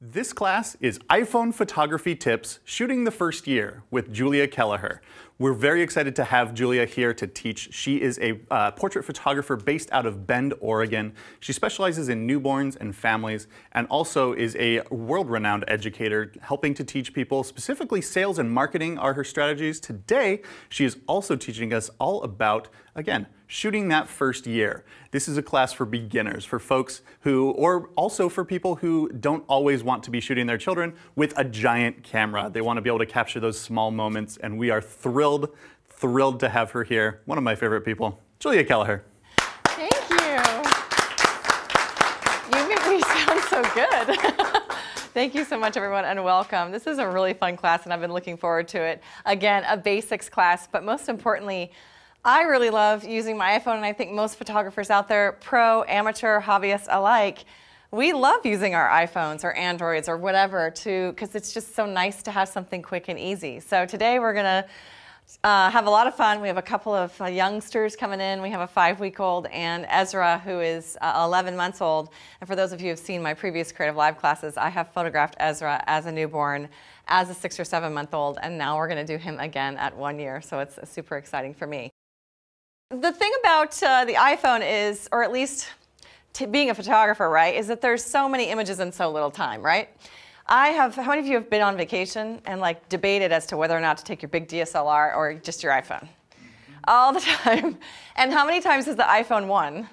This class is iPhone Photography Tips Shooting the First Year with Julia Kelleher. We're very excited to have Julia here to teach. She is a uh, portrait photographer based out of Bend, Oregon. She specializes in newborns and families and also is a world-renowned educator helping to teach people, specifically sales and marketing are her strategies. Today, she is also teaching us all about, again, shooting that first year. This is a class for beginners, for folks who, or also for people who don't always want to be shooting their children with a giant camera. They want to be able to capture those small moments and we are thrilled thrilled, thrilled to have her here. One of my favorite people, Julia Kelleher. Thank you. You make me sound so good. Thank you so much, everyone, and welcome. This is a really fun class, and I've been looking forward to it. Again, a basics class, but most importantly, I really love using my iPhone, and I think most photographers out there, pro, amateur, hobbyists alike, we love using our iPhones or Androids or whatever to because it's just so nice to have something quick and easy. So today we're gonna uh, have a lot of fun. We have a couple of uh, youngsters coming in. We have a five-week-old and Ezra, who is uh, 11 months old. And for those of you who have seen my previous CreativeLive classes, I have photographed Ezra as a newborn, as a six or seven-month-old, and now we're going to do him again at one year. So it's super exciting for me. The thing about uh, the iPhone is, or at least being a photographer, right, is that there's so many images in so little time, right? I have, how many of you have been on vacation and like debated as to whether or not to take your big DSLR or just your iPhone? Mm-hmm. All the time. And how many times has the iPhone won?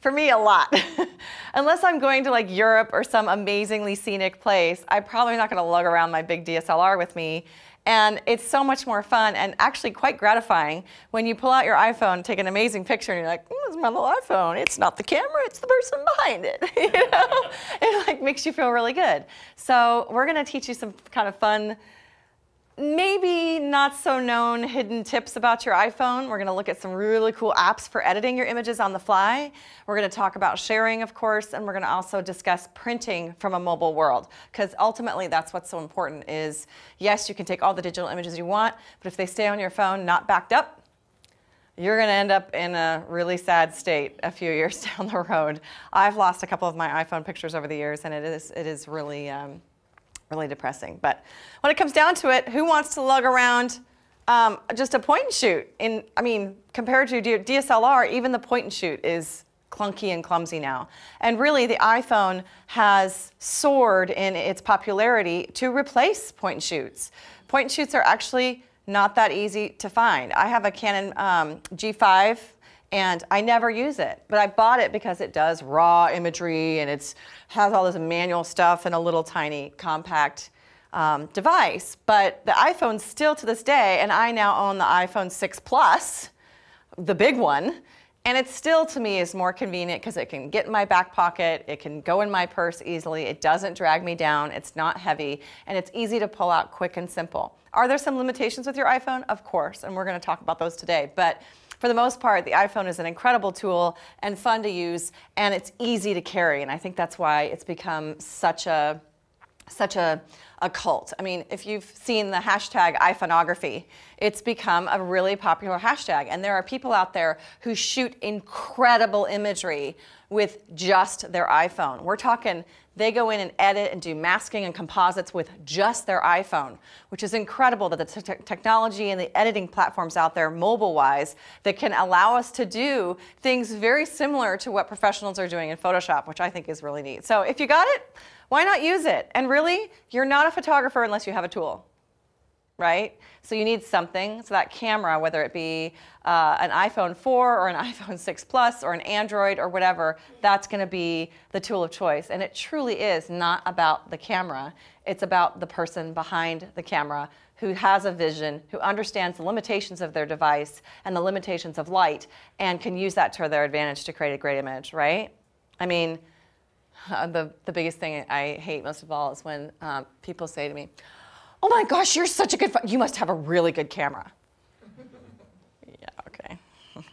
For me, a lot. Unless I'm going to like Europe or some amazingly scenic place, I'm probably not going to lug around my big DSLR with me and it's so much more fun and actually quite gratifying when you pull out your iPhone, take an amazing picture, and you're like, mm, "This is my little iPhone. It's not the camera, it's the person behind it." you know, it like makes you feel really good. So we're gonna teach you some kind of fun maybe not so known hidden tips about your iPhone. We're going to look at some really cool apps for editing your images on the fly. We're going to talk about sharing, of course, and we're going to also discuss printing from a mobile world because ultimately that's what's so important is yes, you can take all the digital images you want, but if they stay on your phone not backed up, you're going to end up in a really sad state a few years down the road. I've lost a couple of my iPhone pictures over the years and it is, it is really, um, really depressing. But when it comes down to it, who wants to lug around um, just a point and shoot? In, I mean, compared to DSLR, even the point and shoot is clunky and clumsy now. And really, the iPhone has soared in its popularity to replace point and shoots. Point and shoots are actually not that easy to find. I have a Canon um, G5 and I never use it. But I bought it because it does raw imagery and it has all this manual stuff in a little tiny compact um, device. But the iPhone still to this day, and I now own the iPhone 6 Plus, the big one, and it still to me is more convenient because it can get in my back pocket, it can go in my purse easily, it doesn't drag me down, it's not heavy, and it's easy to pull out quick and simple. Are there some limitations with your iPhone? Of course, and we're going to talk about those today. But for the most part, the iPhone is an incredible tool and fun to use, and it's easy to carry. And I think that's why it's become such a such a, a cult. I mean, if you've seen the hashtag iPhoneography, it's become a really popular hashtag. And there are people out there who shoot incredible imagery with just their iPhone. We're talking they go in and edit and do masking and composites with just their iPhone, which is incredible that the technology and the editing platforms out there, mobile wise, that can allow us to do things very similar to what professionals are doing in Photoshop, which I think is really neat. So if you got it, why not use it? And really, you're not a photographer unless you have a tool right? So you need something. So that camera, whether it be uh, an iPhone 4 or an iPhone 6 Plus or an Android or whatever, that's going to be the tool of choice. And it truly is not about the camera. It's about the person behind the camera who has a vision, who understands the limitations of their device and the limitations of light and can use that to their advantage to create a great image, right? I mean, uh, the, the biggest thing I hate most of all is when um, people say to me, oh my gosh, you're such a good, you must have a really good camera. yeah, okay.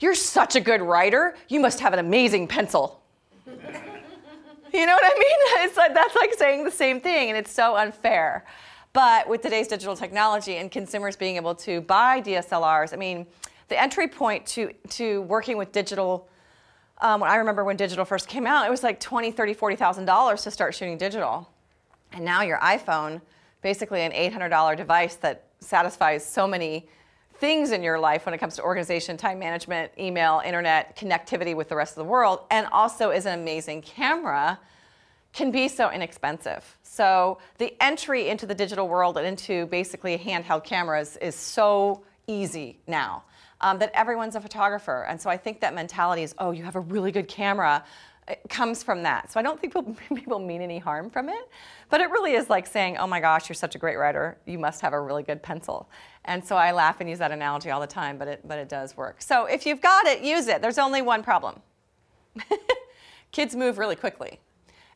You're such a good writer. You must have an amazing pencil. you know what I mean? It's like, that's like saying the same thing, and it's so unfair. But with today's digital technology and consumers being able to buy DSLRs, I mean, the entry point to, to working with digital Um, I remember when digital first came out, it was like 20, 30, 40,000 dollars to start shooting digital. And now your iPhone, basically an $800 device that satisfies so many things in your life when it comes to organization, time management, email, internet, connectivity with the rest of the world, and also is an amazing camera, can be so inexpensive. So the entry into the digital world and into basically handheld cameras is so easy now um, that everyone's a photographer. And so I think that mentality is, oh, you have a really good camera it comes from that. So I don't think people, people mean any harm from it, but it really is like saying, oh my gosh, you're such a great writer, you must have a really good pencil. And so I laugh and use that analogy all the time, but it, but it does work. So if you've got it, use it. There's only one problem. Kids move really quickly.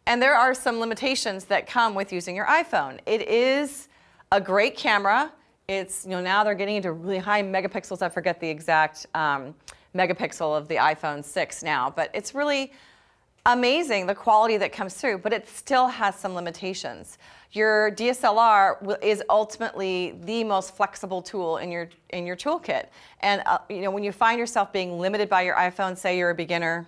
And there are some limitations that come with using your iPhone. It is a great camera. It's, you know, now they're getting into really high megapixels. I forget the exact um, megapixel of the iPhone 6 now, but it's really amazing the quality that comes through, but it still has some limitations. Your DSLR is ultimately the most flexible tool in your in your toolkit. And uh, you know when you find yourself being limited by your iPhone, say you're a beginner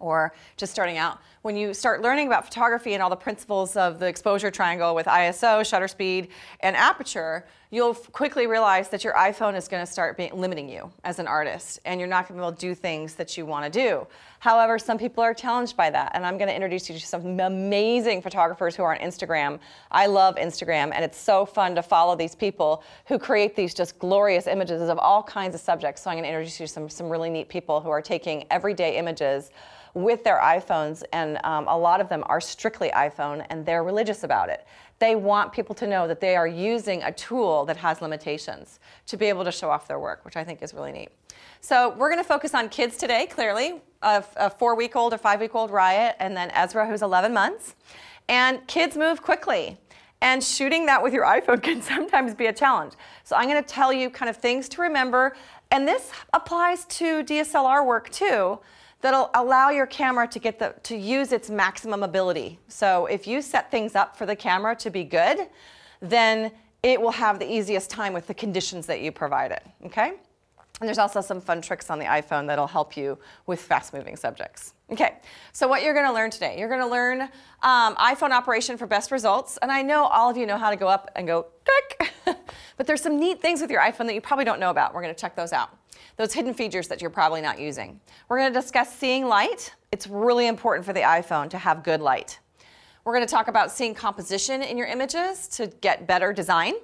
or just starting out, when you start learning about photography and all the principles of the exposure triangle with ISO, shutter speed, and aperture, you'll quickly realize that your iPhone is going to start being, limiting you as an artist, and you're not going to be able to do things that you want to do. However, some people are challenged by that, and I'm going to introduce you to some amazing photographers who are on Instagram. I love Instagram, and it's so fun to follow these people who create these just glorious images of all kinds of subjects. So I'm going to introduce you to some, some really neat people who are taking everyday images with their iPhones, and um, a lot of them are strictly iPhone, and they're religious about it. They want people to know that they are using a tool that has limitations to be able to show off their work, which I think is really neat. So we're going to focus on kids today, clearly, a, a four-week-old or five-week-old Riot, and then Ezra, who's 11 months. And kids move quickly. And shooting that with your iPhone can sometimes be a challenge. So I'm going to tell you kind of things to remember. And this applies to DSLR work too that'll allow your camera to get the to use its maximum ability. So if you set things up for the camera to be good, then it will have the easiest time with the conditions that you provide it, okay? And there's also some fun tricks on the iPhone that'll help you with fast-moving subjects. Okay, so what you're gonna learn today, you're gonna learn um, iPhone operation for best results. And I know all of you know how to go up and go click, but there's some neat things with your iPhone that you probably don't know about. We're gonna check those out those hidden features that you're probably not using. We're going to discuss seeing light. It's really important for the iPhone to have good light. We're going to talk about seeing composition in your images to get better design.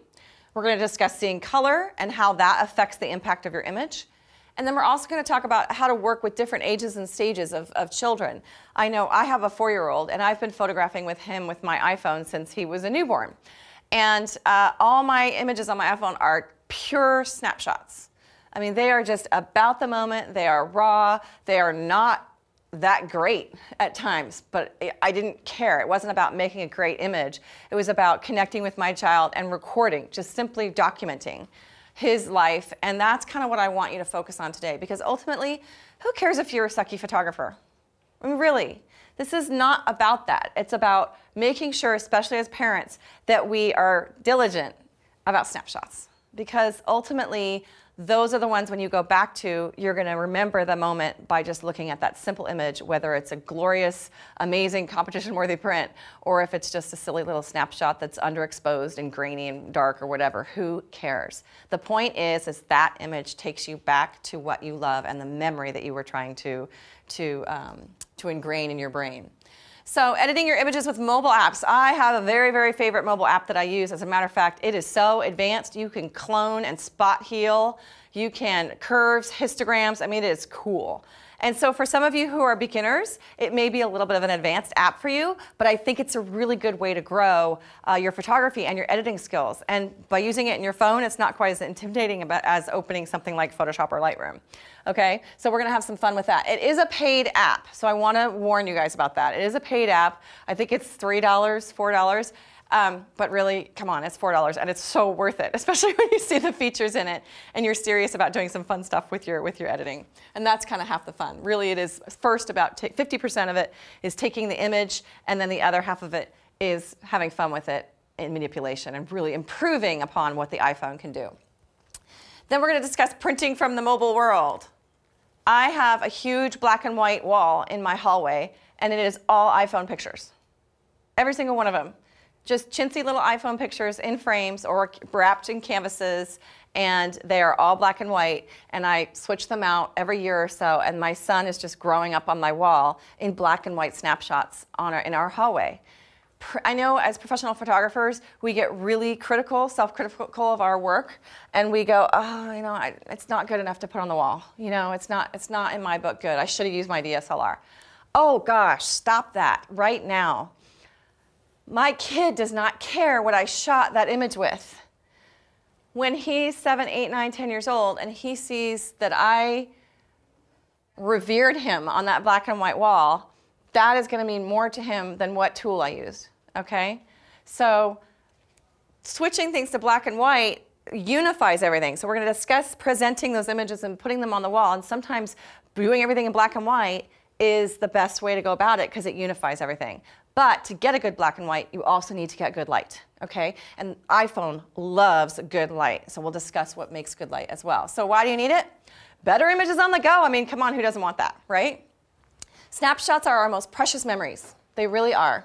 We're going to discuss seeing color and how that affects the impact of your image. And then we're also going to talk about how to work with different ages and stages of, of children. I know I have a four-year-old, and I've been photographing with him with my iPhone since he was a newborn. And uh, all my images on my iPhone are pure snapshots. I mean, they are just about the moment. They are raw. They are not that great at times, but I didn't care. It wasn't about making a great image. It was about connecting with my child and recording, just simply documenting his life. And that's kind of what I want you to focus on today because ultimately, who cares if you're a sucky photographer? I mean, really, this is not about that. It's about making sure, especially as parents, that we are diligent about snapshots because ultimately, those are the ones when you go back to, you're going to remember the moment by just looking at that simple image, whether it's a glorious, amazing, competition worthy print, or if it's just a silly little snapshot that's underexposed and grainy and dark or whatever. Who cares? The point is, is that image takes you back to what you love and the memory that you were trying to, to, um, to ingrain in your brain. So editing your images with mobile apps. I have a very, very favorite mobile app that I use. As a matter of fact, it is so advanced. You can clone and spot heal. You can curves, histograms. I mean, it is cool. And so for some of you who are beginners, it may be a little bit of an advanced app for you, but I think it's a really good way to grow uh, your photography and your editing skills. And by using it in your phone, it's not quite as intimidating about, as opening something like Photoshop or Lightroom. Okay, so we're gonna have some fun with that. It is a paid app, so I wanna warn you guys about that. It is a paid app. I think it's $3, $4. Um, but really, come on, it's $4 and it's so worth it, especially when you see the features in it and you're serious about doing some fun stuff with your, with your editing. And that's kind of half the fun. Really, it is first about 50% of it is taking the image and then the other half of it is having fun with it in manipulation and really improving upon what the iPhone can do. Then we're going to discuss printing from the mobile world. I have a huge black and white wall in my hallway, and it is all iPhone pictures. Every single one of them. Just chintzy little iPhone pictures in frames or wrapped in canvases, and they are all black and white. And I switch them out every year or so, and my son is just growing up on my wall in black and white snapshots on our, in our hallway. I know as professional photographers, we get really critical, self-critical of our work, and we go, oh, you know, I, it's not good enough to put on the wall. You know, it's not, it's not in my book good. I should have used my DSLR. Oh gosh, stop that right now. My kid does not care what I shot that image with. When he's seven, eight, nine, ten years old, and he sees that I revered him on that black and white wall, that is going to mean more to him than what tool I used. Okay? So switching things to black and white unifies everything. So we're going to discuss presenting those images and putting them on the wall. And sometimes doing everything in black and white is the best way to go about it because it unifies everything. But to get a good black and white, you also need to get good light, okay? And iPhone loves good light, so we'll discuss what makes good light as well. So why do you need it? Better images on the go. I mean, come on, who doesn't want that, right? Snapshots are our most precious memories. They really are.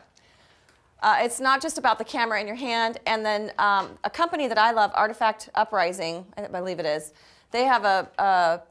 Uh, it's not just about the camera in your hand. And then um, a company that I love, Artifact Uprising, I believe it is, they have a, a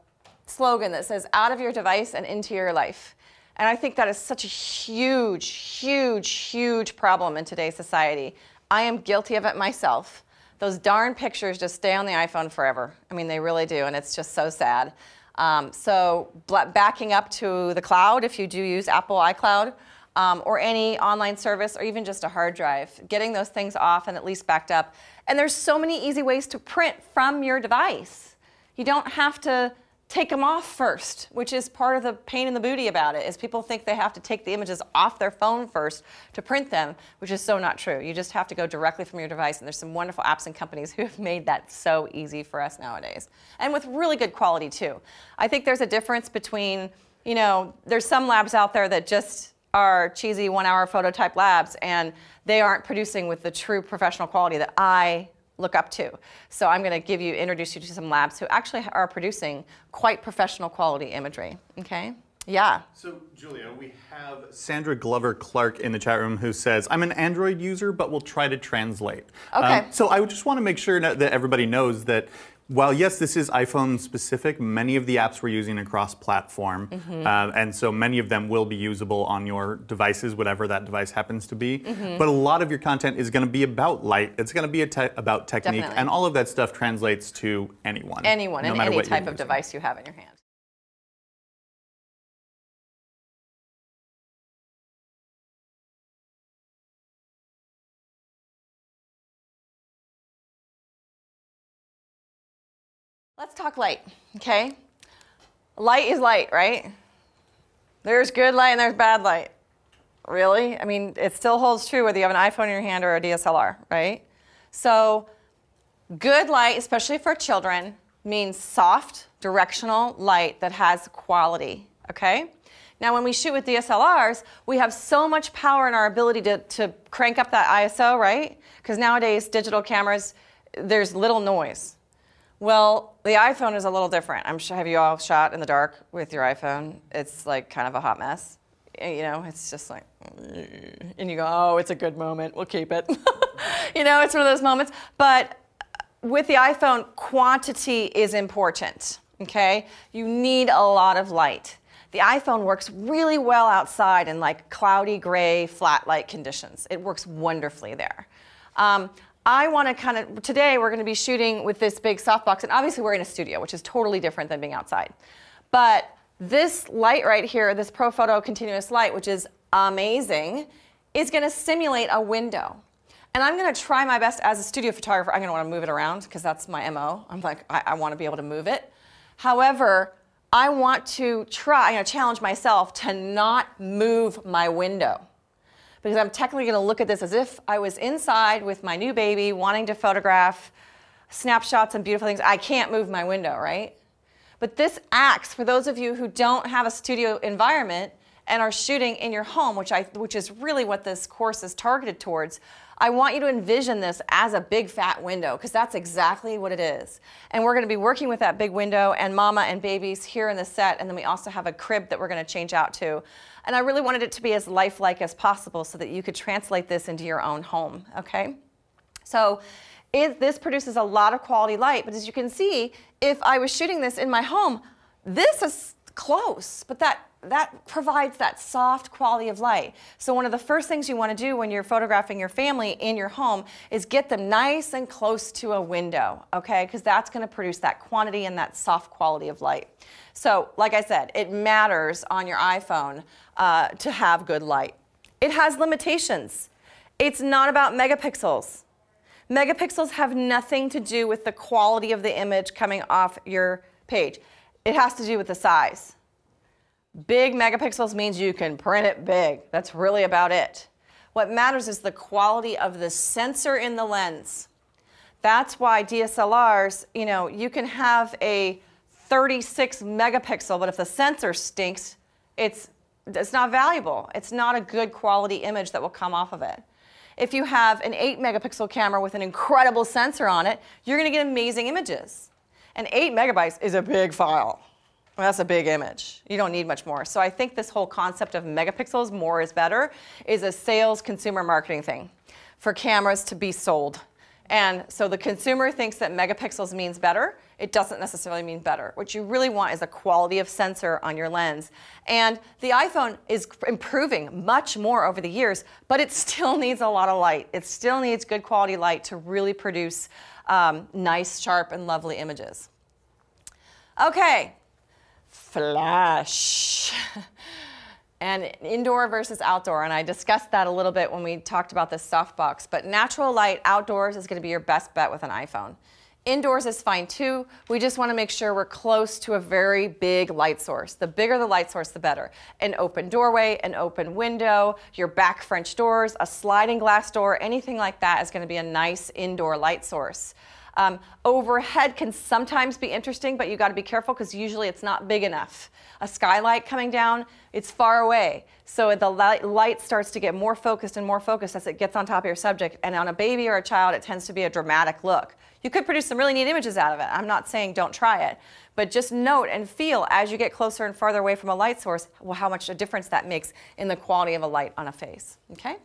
slogan that says, out of your device and into your life. And I think that is such a huge, huge, huge problem in today's society. I am guilty of it myself. Those darn pictures just stay on the iPhone forever. I mean, they really do, and it's just so sad. Um, so backing up to the cloud, if you do use Apple iCloud, um, or any online service, or even just a hard drive, getting those things off and at least backed up. And there's so many easy ways to print from your device. You don't have to take them off first, which is part of the pain in the booty about it, is people think they have to take the images off their phone first to print them, which is so not true. You just have to go directly from your device, and there's some wonderful apps and companies who have made that so easy for us nowadays. And with really good quality too. I think there's a difference between, you know, there's some labs out there that just are cheesy one hour phototype labs and they aren't producing with the true professional quality that I look up to. So I'm going to give you, introduce you to some labs who actually are producing quite professional quality imagery. Okay? Yeah. So, Julia, we have Sandra Glover Clark in the chat room who says, I'm an Android user, but we'll try to translate. Okay. Um, so, I just want to make sure that everybody knows that while yes, this is iPhone specific, many of the apps we're using across platform, mm -hmm. uh, and so many of them will be usable on your devices, whatever that device happens to be. Mm -hmm. But a lot of your content is going to be about light. It's going to be te about technique, Definitely. and all of that stuff translates to anyone. Anyone, no and any type of device you have in your hand. Let's talk light, okay? Light is light, right? There's good light and there's bad light. Really? I mean, it still holds true whether you have an iPhone in your hand or a DSLR, right? So good light, especially for children, means soft, directional light that has quality, okay? Now, when we shoot with DSLRs, we have so much power in our ability to, to crank up that ISO, right? Because nowadays, digital cameras, there's little noise. Well, the iPhone is a little different. I'm sure, have you all shot in the dark with your iPhone? It's like kind of a hot mess. You know, it's just like, and you go, oh, it's a good moment. We'll keep it. you know, it's one of those moments. But with the iPhone, quantity is important, okay? You need a lot of light. The iPhone works really well outside in like cloudy, gray, flat light conditions. It works wonderfully there. Um, I want to kind of, today we're going to be shooting with this big softbox, and obviously we're in a studio, which is totally different than being outside. But this light right here, this Profoto continuous light, which is amazing, is going to simulate a window. And I'm going to try my best as a studio photographer. I'm going to want to move it around because that's my MO. I'm like, I, I want to be able to move it. However, I want to try, I'm going to challenge myself to not move my window because I'm technically going to look at this as if I was inside with my new baby wanting to photograph snapshots and beautiful things. I can't move my window, right? But this acts, for those of you who don't have a studio environment and are shooting in your home, which I which is really what this course is targeted towards, I want you to envision this as a big fat window because that's exactly what it is. And we're going to be working with that big window and mama and babies here in the set and then we also have a crib that we're going to change out to. And I really wanted it to be as lifelike as possible so that you could translate this into your own home, okay? So it, this produces a lot of quality light, but as you can see, if I was shooting this in my home, this is close, but that that provides that soft quality of light. So one of the first things you want to do when you're photographing your family in your home is get them nice and close to a window, okay? Because that's going to produce that quantity and that soft quality of light. So like I said, it matters on your iPhone uh, to have good light. It has limitations. It's not about megapixels. Megapixels have nothing to do with the quality of the image coming off your page. It has to do with the size. Big megapixels means you can print it big. That's really about it. What matters is the quality of the sensor in the lens. That's why DSLRs, you know, you can have a 36 megapixel, but if the sensor stinks, it's, it's not valuable. It's not a good quality image that will come off of it. If you have an 8 megapixel camera with an incredible sensor on it, you're going to get amazing images. And 8 megabytes is a big file. That's a big image. You don't need much more. So I think this whole concept of megapixels, more is better, is a sales consumer marketing thing for cameras to be sold. And so the consumer thinks that megapixels means better. It doesn't necessarily mean better. What you really want is a quality of sensor on your lens. And the iPhone is improving much more over the years, but it still needs a lot of light. It still needs good quality light to really produce um, nice, sharp, and lovely images. Okay, flash. and indoor versus outdoor. And I discussed that a little bit when we talked about this softbox. But natural light outdoors is going to be your best bet with an iPhone. Indoors is fine too. We just want to make sure we're close to a very big light source. The bigger the light source, the better. An open doorway, an open window, your back French doors, a sliding glass door, anything like that is going to be a nice indoor light source. Um, overhead can sometimes be interesting, but you got to be careful because usually it's not big enough. A skylight coming down, it's far away. So the light, light starts to get more focused and more focused as it gets on top of your subject. And on a baby or a child, it tends to be a dramatic look. You could produce some really neat images out of it. I'm not saying don't try it, but just note and feel as you get closer and farther away from a light source how much a difference that makes in the quality of a light on a face. Okay?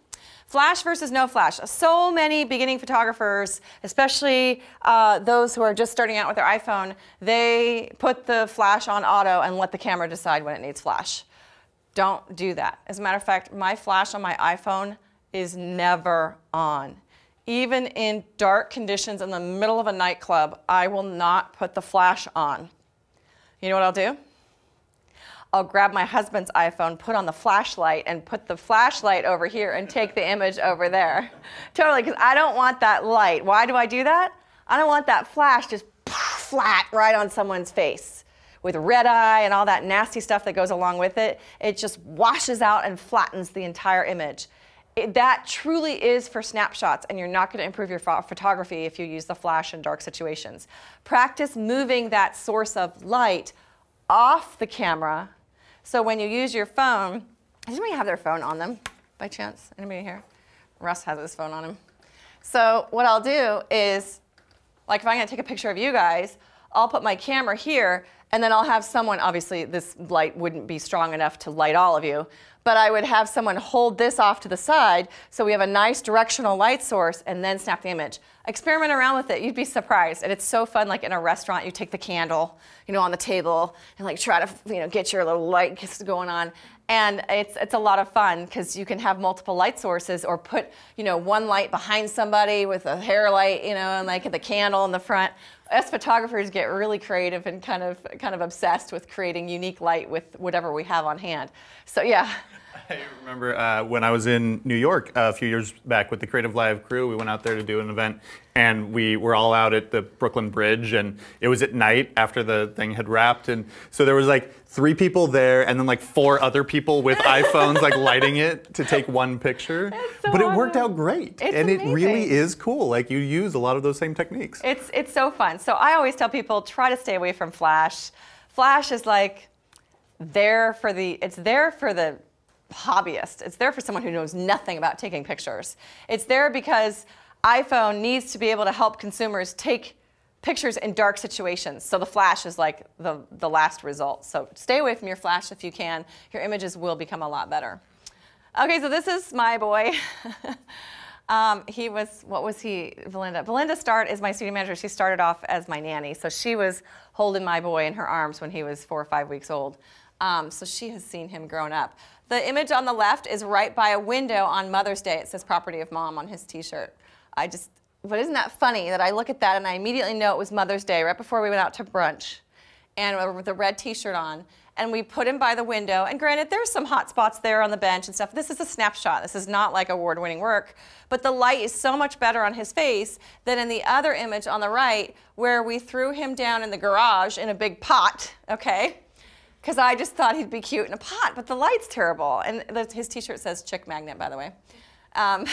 Flash versus no flash. So many beginning photographers, especially uh, those who are just starting out with their iPhone, they put the flash on auto and let the camera decide when it needs flash. Don't do that. As a matter of fact, my flash on my iPhone is never on. Even in dark conditions in the middle of a nightclub, I will not put the flash on. You know what I'll do? I'll grab my husband's iPhone, put on the flashlight, and put the flashlight over here and take the image over there. totally, because I don't want that light. Why do I do that? I don't want that flash just flat right on someone's face with red eye and all that nasty stuff that goes along with it. It just washes out and flattens the entire image. It, that truly is for snapshots, and you're not going to improve your photography if you use the flash in dark situations. Practice moving that source of light off the camera so when you use your phone, does anybody have their phone on them by chance? Anybody here? Russ has his phone on him. So what I'll do is, like if I'm gonna take a picture of you guys, I'll put my camera here and then I'll have someone, obviously this light wouldn't be strong enough to light all of you, but I would have someone hold this off to the side so we have a nice directional light source and then snap the image. Experiment around with it, you'd be surprised. And it's so fun, like in a restaurant, you take the candle, you know, on the table and like try to, you know, get your little light going on. And it's, it's a lot of fun because you can have multiple light sources or put, you know, one light behind somebody with a hair light, you know, and like the candle in the front us photographers get really creative and kind of kind of obsessed with creating unique light with whatever we have on hand. So yeah. I remember uh, when I was in New York a few years back with the CreativeLive crew, we went out there to do an event and we were all out at the Brooklyn Bridge and it was at night after the thing had wrapped and so there was like three people there and then like four other people with iPhones like lighting it to take one picture. So but it worked out great. It's and amazing. it really is cool. Like you use a lot of those same techniques. It's it's so fun. So I always tell people try to stay away from flash. Flash is like there for the it's there for the hobbyist. It's there for someone who knows nothing about taking pictures. It's there because iPhone needs to be able to help consumers take pictures in dark situations. So the flash is like the, the last result. So stay away from your flash if you can. Your images will become a lot better. Okay, so this is my boy. um, he was, what was he, Belinda? Belinda Start is my studio manager. She started off as my nanny. So she was holding my boy in her arms when he was four or five weeks old. Um, so she has seen him grown up. The image on the left is right by a window on Mother's Day. It says property of mom on his t-shirt. I just, but isn't that funny that I look at that and I immediately know it was Mother's Day right before we went out to brunch and with a red t-shirt on and we put him by the window and granted there's some hot spots there on the bench and stuff this is a snapshot this is not like award-winning work but the light is so much better on his face than in the other image on the right where we threw him down in the garage in a big pot okay because I just thought he'd be cute in a pot, but the light's terrible. And the, his t-shirt says chick magnet, by the way. Um,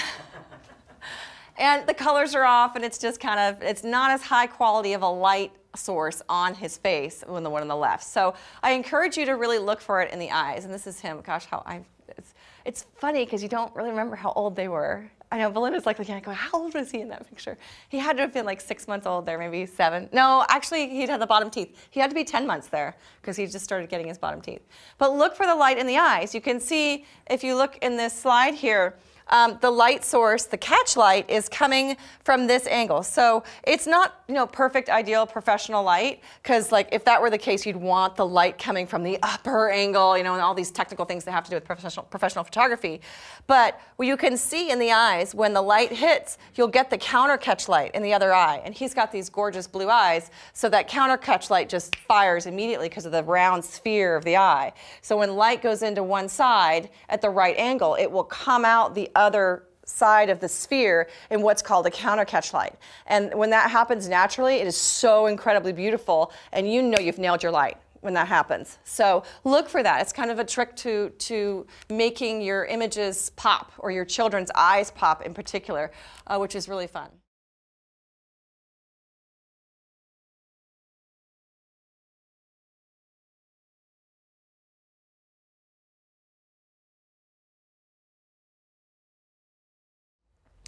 and the colors are off, and it's just kind of, it's not as high quality of a light source on his face than the one on the left. So I encourage you to really look for it in the eyes. And this is him. Gosh, how I, it's, it's funny because you don't really remember how old they were. I know Belinda's like looking at go, how old was he in that picture? He had to have been like six months old there, maybe seven. No, actually, he'd had the bottom teeth. He had to be 10 months there because he just started getting his bottom teeth. But look for the light in the eyes. You can see, if you look in this slide here, um, the light source, the catch light, is coming from this angle. So it's not, you know, perfect, ideal, professional light, because like if that were the case, you'd want the light coming from the upper angle, you know, and all these technical things that have to do with professional, professional photography. But you can see in the eyes, when the light hits, you'll get the counter catch light in the other eye. And he's got these gorgeous blue eyes, so that counter catch light just fires immediately because of the round sphere of the eye. So when light goes into one side at the right angle, it will come out the other side of the sphere in what's called a counter catch light. And when that happens naturally, it is so incredibly beautiful, and you know you've nailed your light when that happens. So look for that. It's kind of a trick to, to making your images pop, or your children's eyes pop in particular, uh, which is really fun.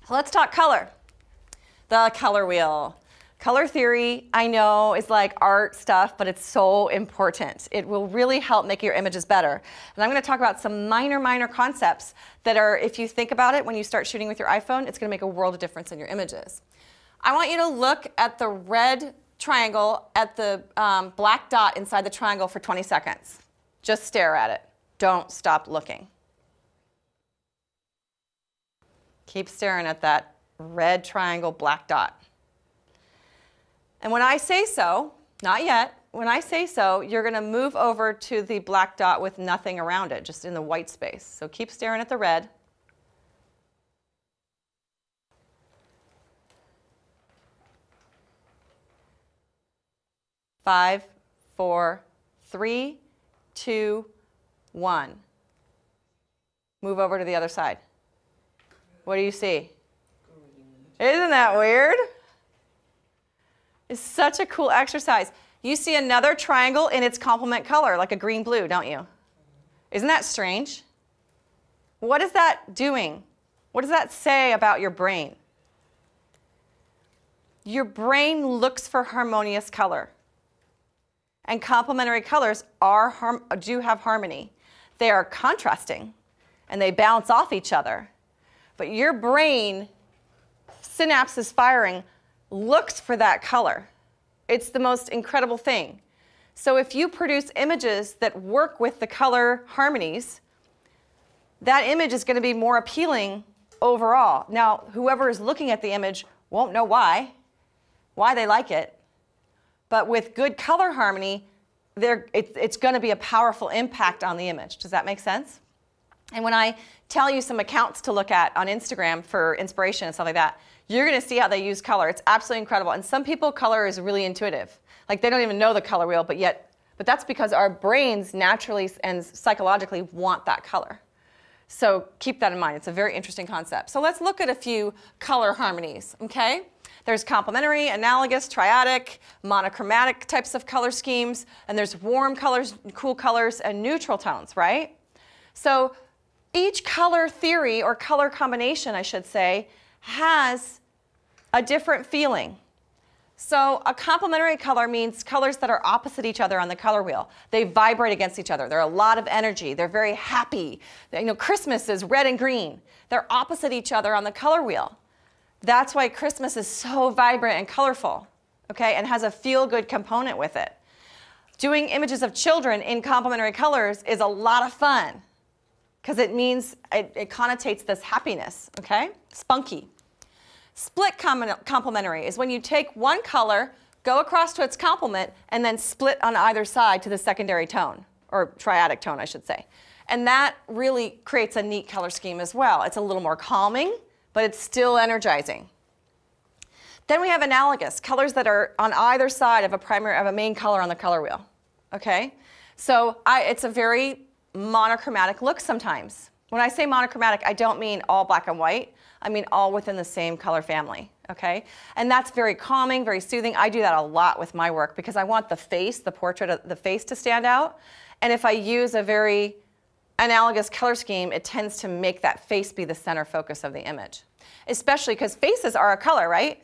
Let's talk color. The color wheel. Color theory, I know, is like art stuff, but it's so important. It will really help make your images better. And I'm going to talk about some minor, minor concepts that are, if you think about it when you start shooting with your iPhone, it's going to make a world of difference in your images. I want you to look at the red triangle at the um, black dot inside the triangle for 20 seconds. Just stare at it. Don't stop looking. Keep staring at that red triangle black dot. And when I say so, not yet, when I say so, you're going to move over to the black dot with nothing around it, just in the white space. So keep staring at the red. Five, four, three, two, one. Move over to the other side. What do you see? Isn't that weird? It's such a cool exercise. You see another triangle in its complement color, like a green blue, don't you? Isn't that strange? What is that doing? What does that say about your brain? Your brain looks for harmonious color. And complementary colors are, do have harmony. They are contrasting and they bounce off each other. But your brain, synapses firing, looks for that color. It's the most incredible thing. So if you produce images that work with the color harmonies, that image is going to be more appealing overall. Now, whoever is looking at the image won't know why, why they like it. But with good color harmony, it, it's going to be a powerful impact on the image. Does that make sense? And when I tell you some accounts to look at on Instagram for inspiration and stuff like that, you're going to see how they use color. It's absolutely incredible. And some people, color is really intuitive. Like they don't even know the color wheel, but yet, but that's because our brains naturally and psychologically want that color. So keep that in mind. It's a very interesting concept. So let's look at a few color harmonies, okay? There's complementary, analogous, triadic, monochromatic types of color schemes, and there's warm colors, cool colors, and neutral tones, right? So each color theory or color combination, I should say, has a different feeling. So a complementary color means colors that are opposite each other on the color wheel. They vibrate against each other. They're a lot of energy. They're very happy. You know, Christmas is red and green. They're opposite each other on the color wheel. That's why Christmas is so vibrant and colorful, okay, and has a feel-good component with it. Doing images of children in complementary colors is a lot of fun because it means it, it connotates this happiness, okay? Spunky. Split complementary is when you take one color, go across to its complement, and then split on either side to the secondary tone, or triadic tone, I should say. And that really creates a neat color scheme as well. It's a little more calming, but it's still energizing. Then we have analogous, colors that are on either side of a primary of a main color on the color wheel. Okay? So I, it's a very monochromatic look sometimes. When I say monochromatic, I don't mean all black and white. I mean all within the same color family, okay? And that's very calming, very soothing. I do that a lot with my work because I want the face, the portrait of the face to stand out. And if I use a very analogous color scheme, it tends to make that face be the center focus of the image. Especially because faces are a color, right?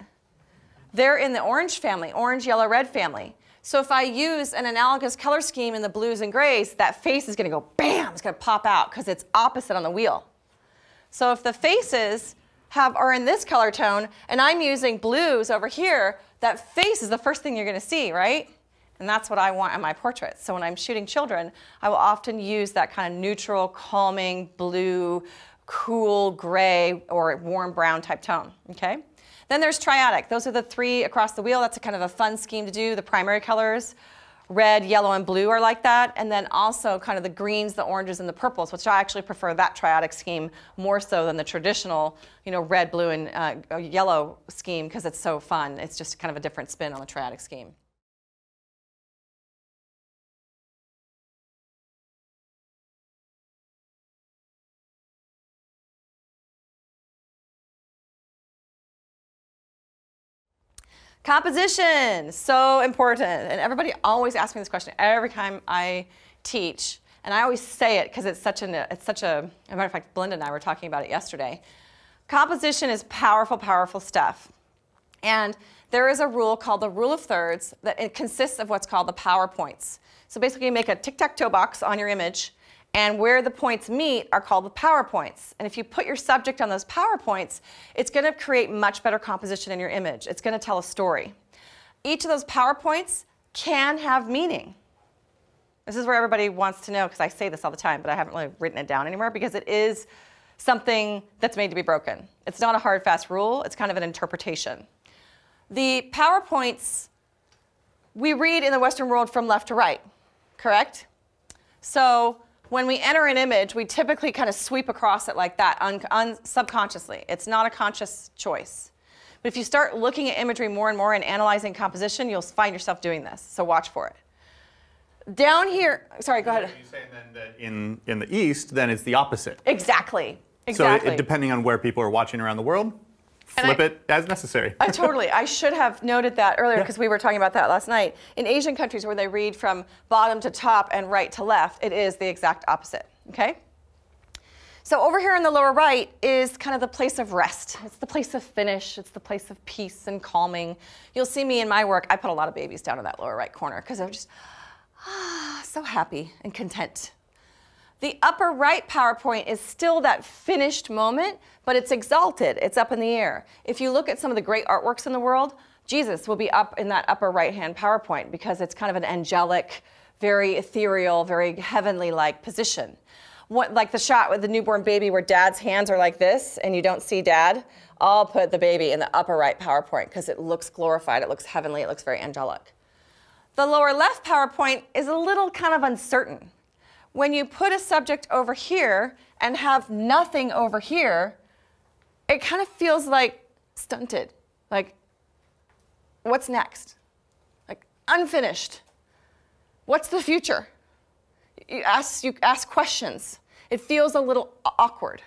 They're in the orange family, orange, yellow, red family. So if I use an analogous color scheme in the blues and grays, that face is going to go bam, it's going to pop out because it's opposite on the wheel. So if the faces have, are in this color tone and I'm using blues over here, that face is the first thing you're going to see, right? And that's what I want in my portraits. So when I'm shooting children, I will often use that kind of neutral, calming, blue, cool, gray, or warm brown type tone, okay? Then there's triadic. Those are the three across the wheel. That's a kind of a fun scheme to do. The primary colors, red, yellow, and blue are like that. And then also kind of the greens, the oranges, and the purples, which I actually prefer that triadic scheme more so than the traditional, you know, red, blue, and uh, yellow scheme because it's so fun. It's just kind of a different spin on the triadic scheme. Composition, so important. And everybody always asks me this question every time I teach. And I always say it because it's such an, it's such a, a matter of fact, Belinda and I were talking about it yesterday. Composition is powerful, powerful stuff. And there is a rule called the rule of thirds that it consists of what's called the power points. So basically you make a tic-tac-toe box on your image and where the points meet are called the power points. And if you put your subject on those power points, it's going to create much better composition in your image. It's going to tell a story. Each of those power points can have meaning. This is where everybody wants to know, because I say this all the time, but I haven't really written it down anymore, because it is something that's made to be broken. It's not a hard, fast rule. It's kind of an interpretation. The power points we read in the Western world from left to right, correct? So when we enter an image, we typically kind of sweep across it like that, un, un, subconsciously. It's not a conscious choice. But if you start looking at imagery more and more and analyzing composition, you'll find yourself doing this. So watch for it. Down here, sorry, go ahead. Are you saying then that in, in the East, then it's the opposite? Exactly. Exactly. So it, depending on where people are watching around the world, flip I, it as necessary. I totally. I should have noted that earlier because yeah. we were talking about that last night. In Asian countries where they read from bottom to top and right to left, it is the exact opposite. Okay? So over here in the lower right is kind of the place of rest. It's the place of finish. It's the place of peace and calming. You'll see me in my work. I put a lot of babies down in that lower right corner because I'm just ah, so happy and content the upper right power point is still that finished moment, but it's exalted. It's up in the air. If you look at some of the great artworks in the world, Jesus will be up in that upper right-hand power point because it's kind of an angelic, very ethereal, very heavenly-like position. What, like the shot with the newborn baby where dad's hands are like this and you don't see dad, I'll put the baby in the upper right power point because it looks glorified, it looks heavenly, it looks very angelic. The lower left power point is a little kind of uncertain when you put a subject over here and have nothing over here, it kind of feels like stunted. Like, what's next? Like, unfinished. What's the future? You ask, you ask questions. It feels a little awkward.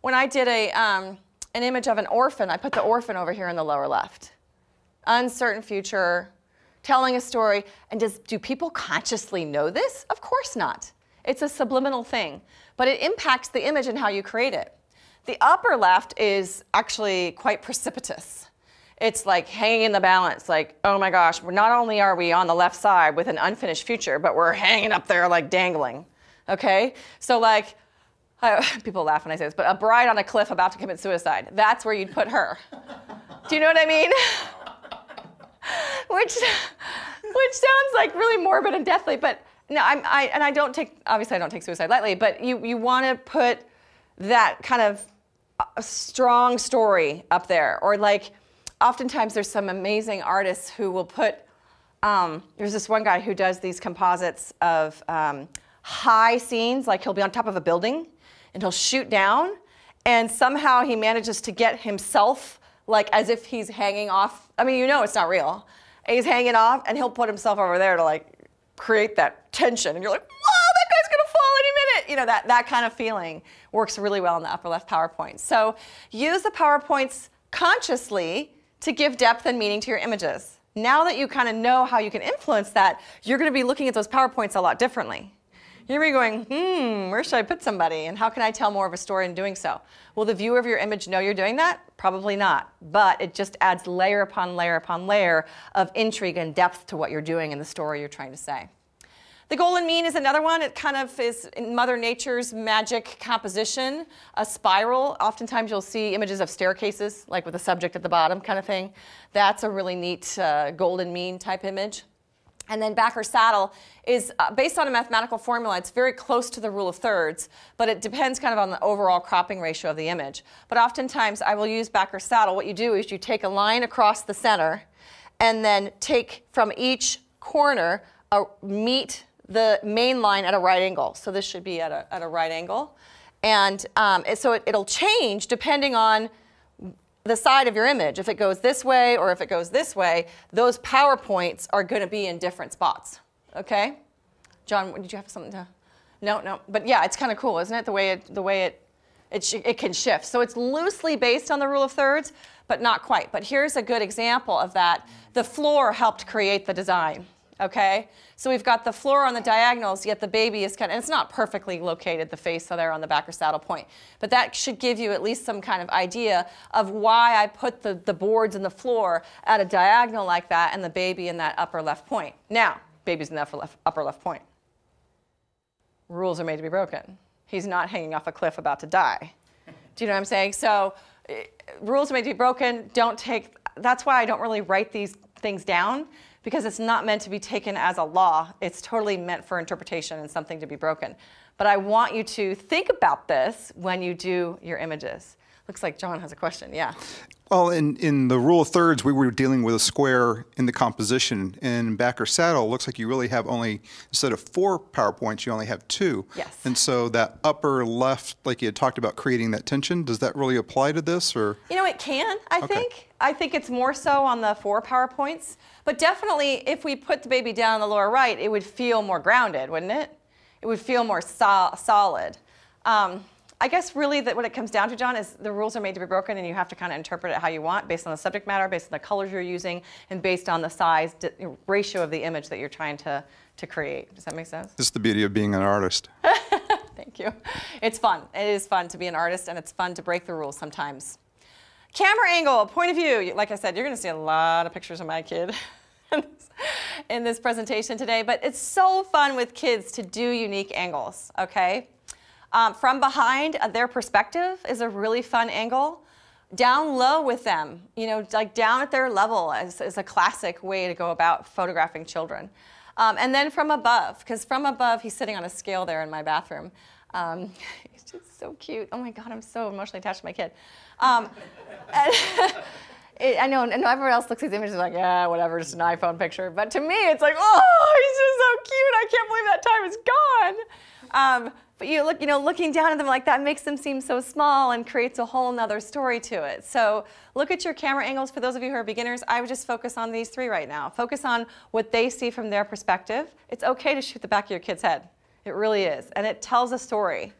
When I did a, um, an image of an orphan, I put the orphan over here in the lower left. Uncertain future, telling a story. And does, do people consciously know this? Of course not. It's a subliminal thing, but it impacts the image and how you create it. The upper left is actually quite precipitous. It's like hanging in the balance, like, oh my gosh, not only are we on the left side with an unfinished future, but we're hanging up there like dangling. Okay? So, like, people laugh when I say this, but a bride on a cliff about to commit suicide, that's where you'd put her. Do you know what I mean? which, which sounds like really morbid and deathly, but no, I'm, I, and I don't take, obviously I don't take suicide lightly, but you, you want to put that kind of strong story up there. Or like, oftentimes there's some amazing artists who will put, um, there's this one guy who does these composites of um, high scenes, like he'll be on top of a building and he'll shoot down, and somehow he manages to get himself like as if he's hanging off. I mean, you know it's not real. And he's hanging off, and he'll put himself over there to like create that tension, and you're like, whoa, that guy's gonna fall any minute. You know that that kind of feeling works really well in the upper left power point. So use the power points consciously to give depth and meaning to your images. Now that you kind of know how you can influence that, you're going to be looking at those power points a lot differently. Going be going, hmm, where should I put somebody? And how can I tell more of a story in doing so? Will the viewer of your image know you're doing that? Probably not. But it just adds layer upon layer upon layer of intrigue and depth to what you're doing in the story you're trying to say. The golden mean is another one. It kind of is Mother Nature's magic composition, a spiral. Oftentimes you'll see images of staircases, like with a subject at the bottom kind of thing. That's a really neat uh, golden mean type image. And then backer saddle is uh, based on a mathematical formula. It's very close to the rule of thirds, but it depends kind of on the overall cropping ratio of the image. But oftentimes I will use backer saddle. What you do is you take a line across the center and then take from each corner, a, meet the main line at a right angle. So this should be at a, at a right angle. And um, so it, it'll change depending on the side of your image. If it goes this way or if it goes this way, those power points are going to be in different spots. Okay? John, did you have something to? No, no. But yeah, it's kind of cool, isn't it? The way it, the way it, it, it can shift. So it's loosely based on the rule of thirds, but not quite. But here's a good example of that. The floor helped create the design okay? So we've got the floor on the diagonals, yet the baby is kind of, it's not perfectly located, the face there on the backer saddle point. But that should give you at least some kind of idea of why I put the, the boards and the floor at a diagonal like that and the baby in that upper left point. Now, baby's in the upper left, upper left point. Rules are made to be broken. He's not hanging off a cliff about to die. Do you know what I'm saying? So eh, rules are made to be broken. Don't take, that's why I don't really write these things down because it's not meant to be taken as a law. It's totally meant for interpretation and something to be broken. But I want you to think about this when you do your images. Looks like John has a question. Yeah. Well, in, in the rule of thirds, we were dealing with a square in the composition. In backer saddle, looks like you really have only, instead of four power points, you only have two. Yes. And so that upper left, like you had talked about creating that tension, does that really apply to this? or? You know, it can, I okay. think. I think it's more so on the four power points. But definitely, if we put the baby down in the lower right, it would feel more grounded, wouldn't it? It would feel more so solid. Um, I guess really that what it comes down to, John, is the rules are made to be broken and you have to kind of interpret it how you want based on the subject matter, based on the colors you're using, and based on the size ratio of the image that you're trying to, to create. Does that make sense? This is the beauty of being an artist. Thank you. It's fun. It is fun to be an artist and it's fun to break the rules sometimes. Camera angle, point of view. Like I said, you're going to see a lot of pictures of my kid in this presentation today, but it's so fun with kids to do unique angles, okay? Um, from behind, uh, their perspective is a really fun angle. Down low with them, you know, like down at their level is, is a classic way to go about photographing children. Um, and then from above, because from above, he's sitting on a scale there in my bathroom. Um, he's just so cute. Oh my God, I'm so emotionally attached to my kid. Um, it, I know, and everyone else looks at these images like, yeah, whatever, just an iPhone picture. But to me, it's like, oh, he's just so cute. I can't believe that time is gone. Um, but you look, you know, looking down at them like that makes them seem so small and creates a whole nother story to it. So look at your camera angles. For those of you who are beginners, I would just focus on these three right now. Focus on what they see from their perspective. It's okay to shoot the back of your kid's head. It really is. And it tells a story.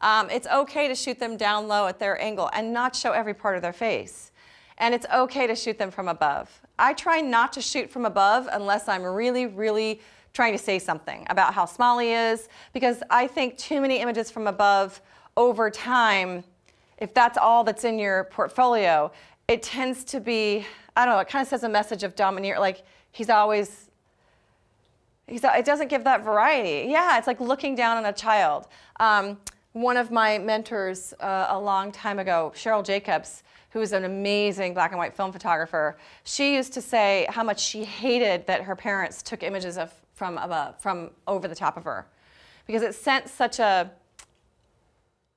Um, it's okay to shoot them down low at their angle and not show every part of their face. And it's okay to shoot them from above. I try not to shoot from above unless I'm really, really trying to say something about how small he is, because I think too many images from above over time, if that's all that's in your portfolio, it tends to be, I don't know, it kind of says a message of domineer, like he's always, he's, it doesn't give that variety. Yeah, it's like looking down on a child. Um, one of my mentors uh, a long time ago, Cheryl Jacobs, who is an amazing black and white film photographer, she used to say how much she hated that her parents took images of from from over the top of her, because it sent such a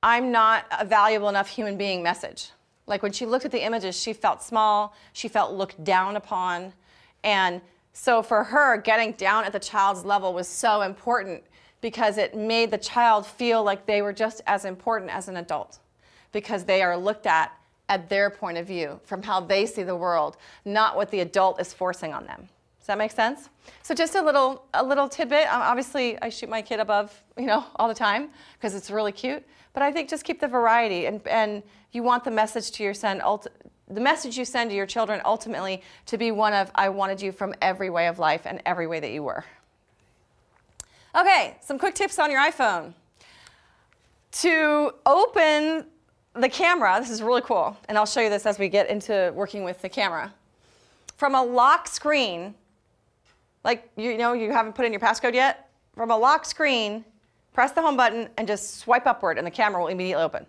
I'm not a valuable enough human being message. Like when she looked at the images, she felt small, she felt looked down upon, and so for her, getting down at the child's level was so important because it made the child feel like they were just as important as an adult because they are looked at at their point of view from how they see the world, not what the adult is forcing on them. That make sense? So just a little a little tidbit. Um, obviously, I shoot my kid above, you know, all the time because it's really cute. But I think just keep the variety, and and you want the message to your son, the message you send to your children ultimately to be one of I wanted you from every way of life and every way that you were. Okay, some quick tips on your iPhone. To open the camera, this is really cool, and I'll show you this as we get into working with the camera. From a lock screen, like you know you haven't put in your passcode yet, from a lock screen, press the home button and just swipe upward and the camera will immediately open.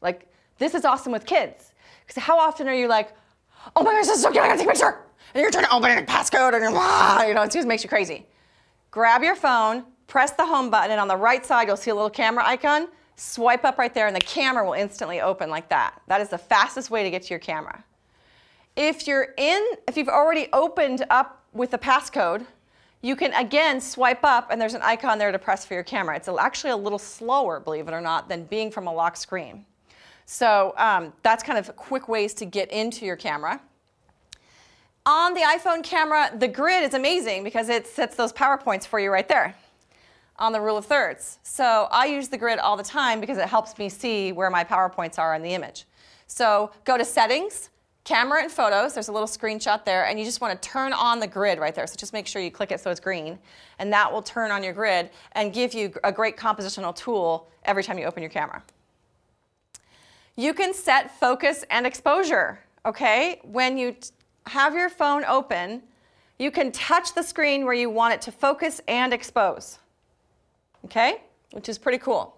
Like this is awesome with kids. Because how often are you like, oh my gosh, this is so cute, I gotta take a picture. And you're trying to open a passcode and you're, ah, you know, it just makes you crazy grab your phone, press the home button, and on the right side, you'll see a little camera icon. Swipe up right there, and the camera will instantly open like that. That is the fastest way to get to your camera. If you're in, if you've already opened up with the passcode, you can again swipe up, and there's an icon there to press for your camera. It's actually a little slower, believe it or not, than being from a lock screen. So um, that's kind of quick ways to get into your camera. On the iPhone camera, the grid is amazing because it sets those power points for you right there on the rule of thirds. So I use the grid all the time because it helps me see where my power points are in the image. So go to settings, camera and photos, there's a little screenshot there, and you just want to turn on the grid right there. So just make sure you click it so it's green, and that will turn on your grid and give you a great compositional tool every time you open your camera. You can set focus and exposure, okay? When you have your phone open, you can touch the screen where you want it to focus and expose. Okay? Which is pretty cool.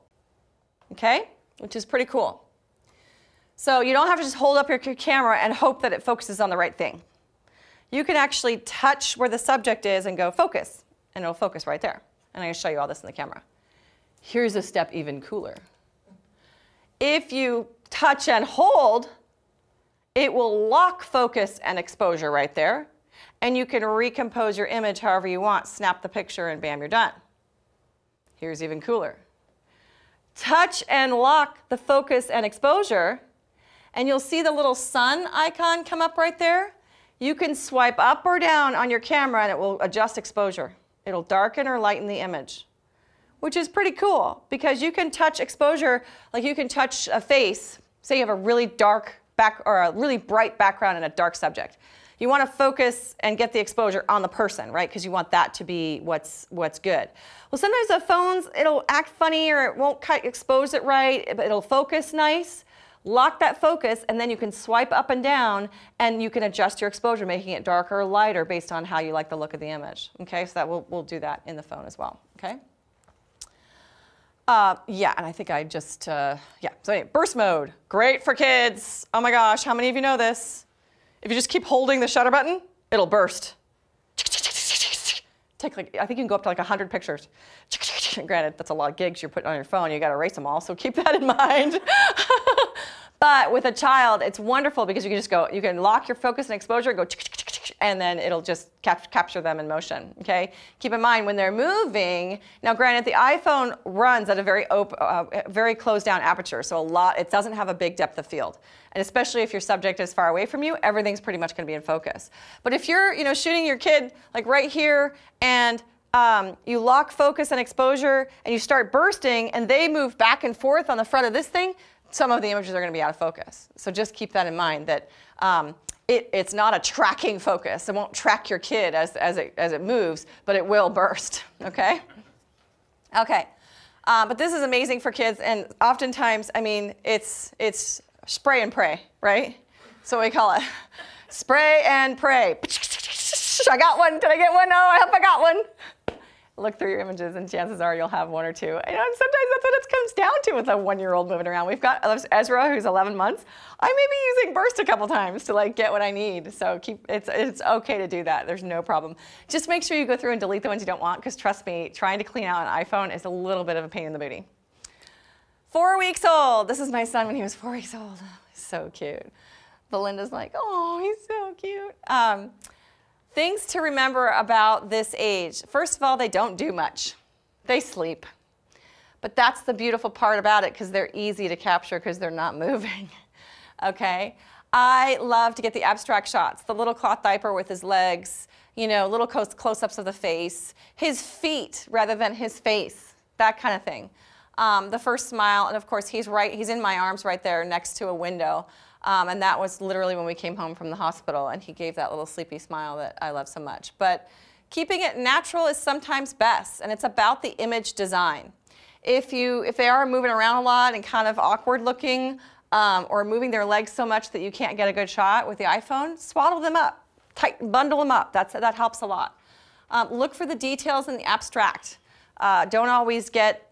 Okay? Which is pretty cool. So you don't have to just hold up your camera and hope that it focuses on the right thing. You can actually touch where the subject is and go focus, and it'll focus right there. And I'm going to show you all this in the camera. Here's a step even cooler. If you touch and hold, it will lock focus and exposure right there. And you can recompose your image however you want. Snap the picture and bam, you're done. Here's even cooler. Touch and lock the focus and exposure. And you'll see the little sun icon come up right there. You can swipe up or down on your camera and it will adjust exposure. It'll darken or lighten the image, which is pretty cool because you can touch exposure, like you can touch a face. Say you have a really dark back or a really bright background and a dark subject. You want to focus and get the exposure on the person, right? Because you want that to be what's what's good. Well, sometimes the phones it'll act funny or it won't expose it right, but it'll focus nice. Lock that focus, and then you can swipe up and down, and you can adjust your exposure, making it darker or lighter based on how you like the look of the image. Okay, so that we'll, we'll do that in the phone as well. Okay. Uh, yeah, and I think I just, uh, yeah. So anyway, burst mode, great for kids. Oh my gosh, how many of you know this? If you just keep holding the shutter button, it'll burst. Take like, I think you can go up to like 100 pictures. Granted, that's a lot of gigs you're putting on your phone. You got to erase them all, so keep that in mind. But with a child, it's wonderful because you can just go, you can lock your focus and exposure, go and then it'll just cap capture them in motion, okay? Keep in mind when they're moving, now granted the iPhone runs at a very open, uh, very closed down aperture, so a lot, it doesn't have a big depth of field. And especially if your subject is far away from you, everything's pretty much gonna be in focus. But if you're, you know, shooting your kid like right here and um, you lock focus and exposure and you start bursting and they move back and forth on the front of this thing, some of the images are going to be out of focus. So just keep that in mind that um, it, it's not a tracking focus. It won't track your kid as, as, it, as it moves, but it will burst, okay? Okay, uh, but this is amazing for kids, and oftentimes, I mean, it's, it's spray and pray, right? So we call it spray and pray. I got one. Did I get one? No, I hope I got one look through your images and chances are you'll have one or two. And sometimes that's what it comes down to with a one-year-old moving around. We've got Ezra who's 11 months. I may be using burst a couple times to like get what I need. So keep it's it's okay to do that. There's no problem. Just make sure you go through and delete the ones you don't want because trust me, trying to clean out an iPhone is a little bit of a pain in the booty. Four weeks old. This is my son when he was four weeks old. So cute. Belinda's like, oh, he's so cute. Um, Things to remember about this age. First of all, they don't do much. They sleep. But that's the beautiful part about it because they're easy to capture because they're not moving. okay? I love to get the abstract shots, the little cloth diaper with his legs, you know, little close-ups of the face, his feet rather than his face, that kind of thing. Um, the first smile, and of course he's right, he's in my arms right there next to a window. Um, and that was literally when we came home from the hospital, and he gave that little sleepy smile that I love so much. But keeping it natural is sometimes best, and it's about the image design. If, you, if they are moving around a lot and kind of awkward looking, um, or moving their legs so much that you can't get a good shot with the iPhone, swaddle them up, tight, bundle them up. That's, that helps a lot. Um, look for the details in the abstract. Uh, don't always get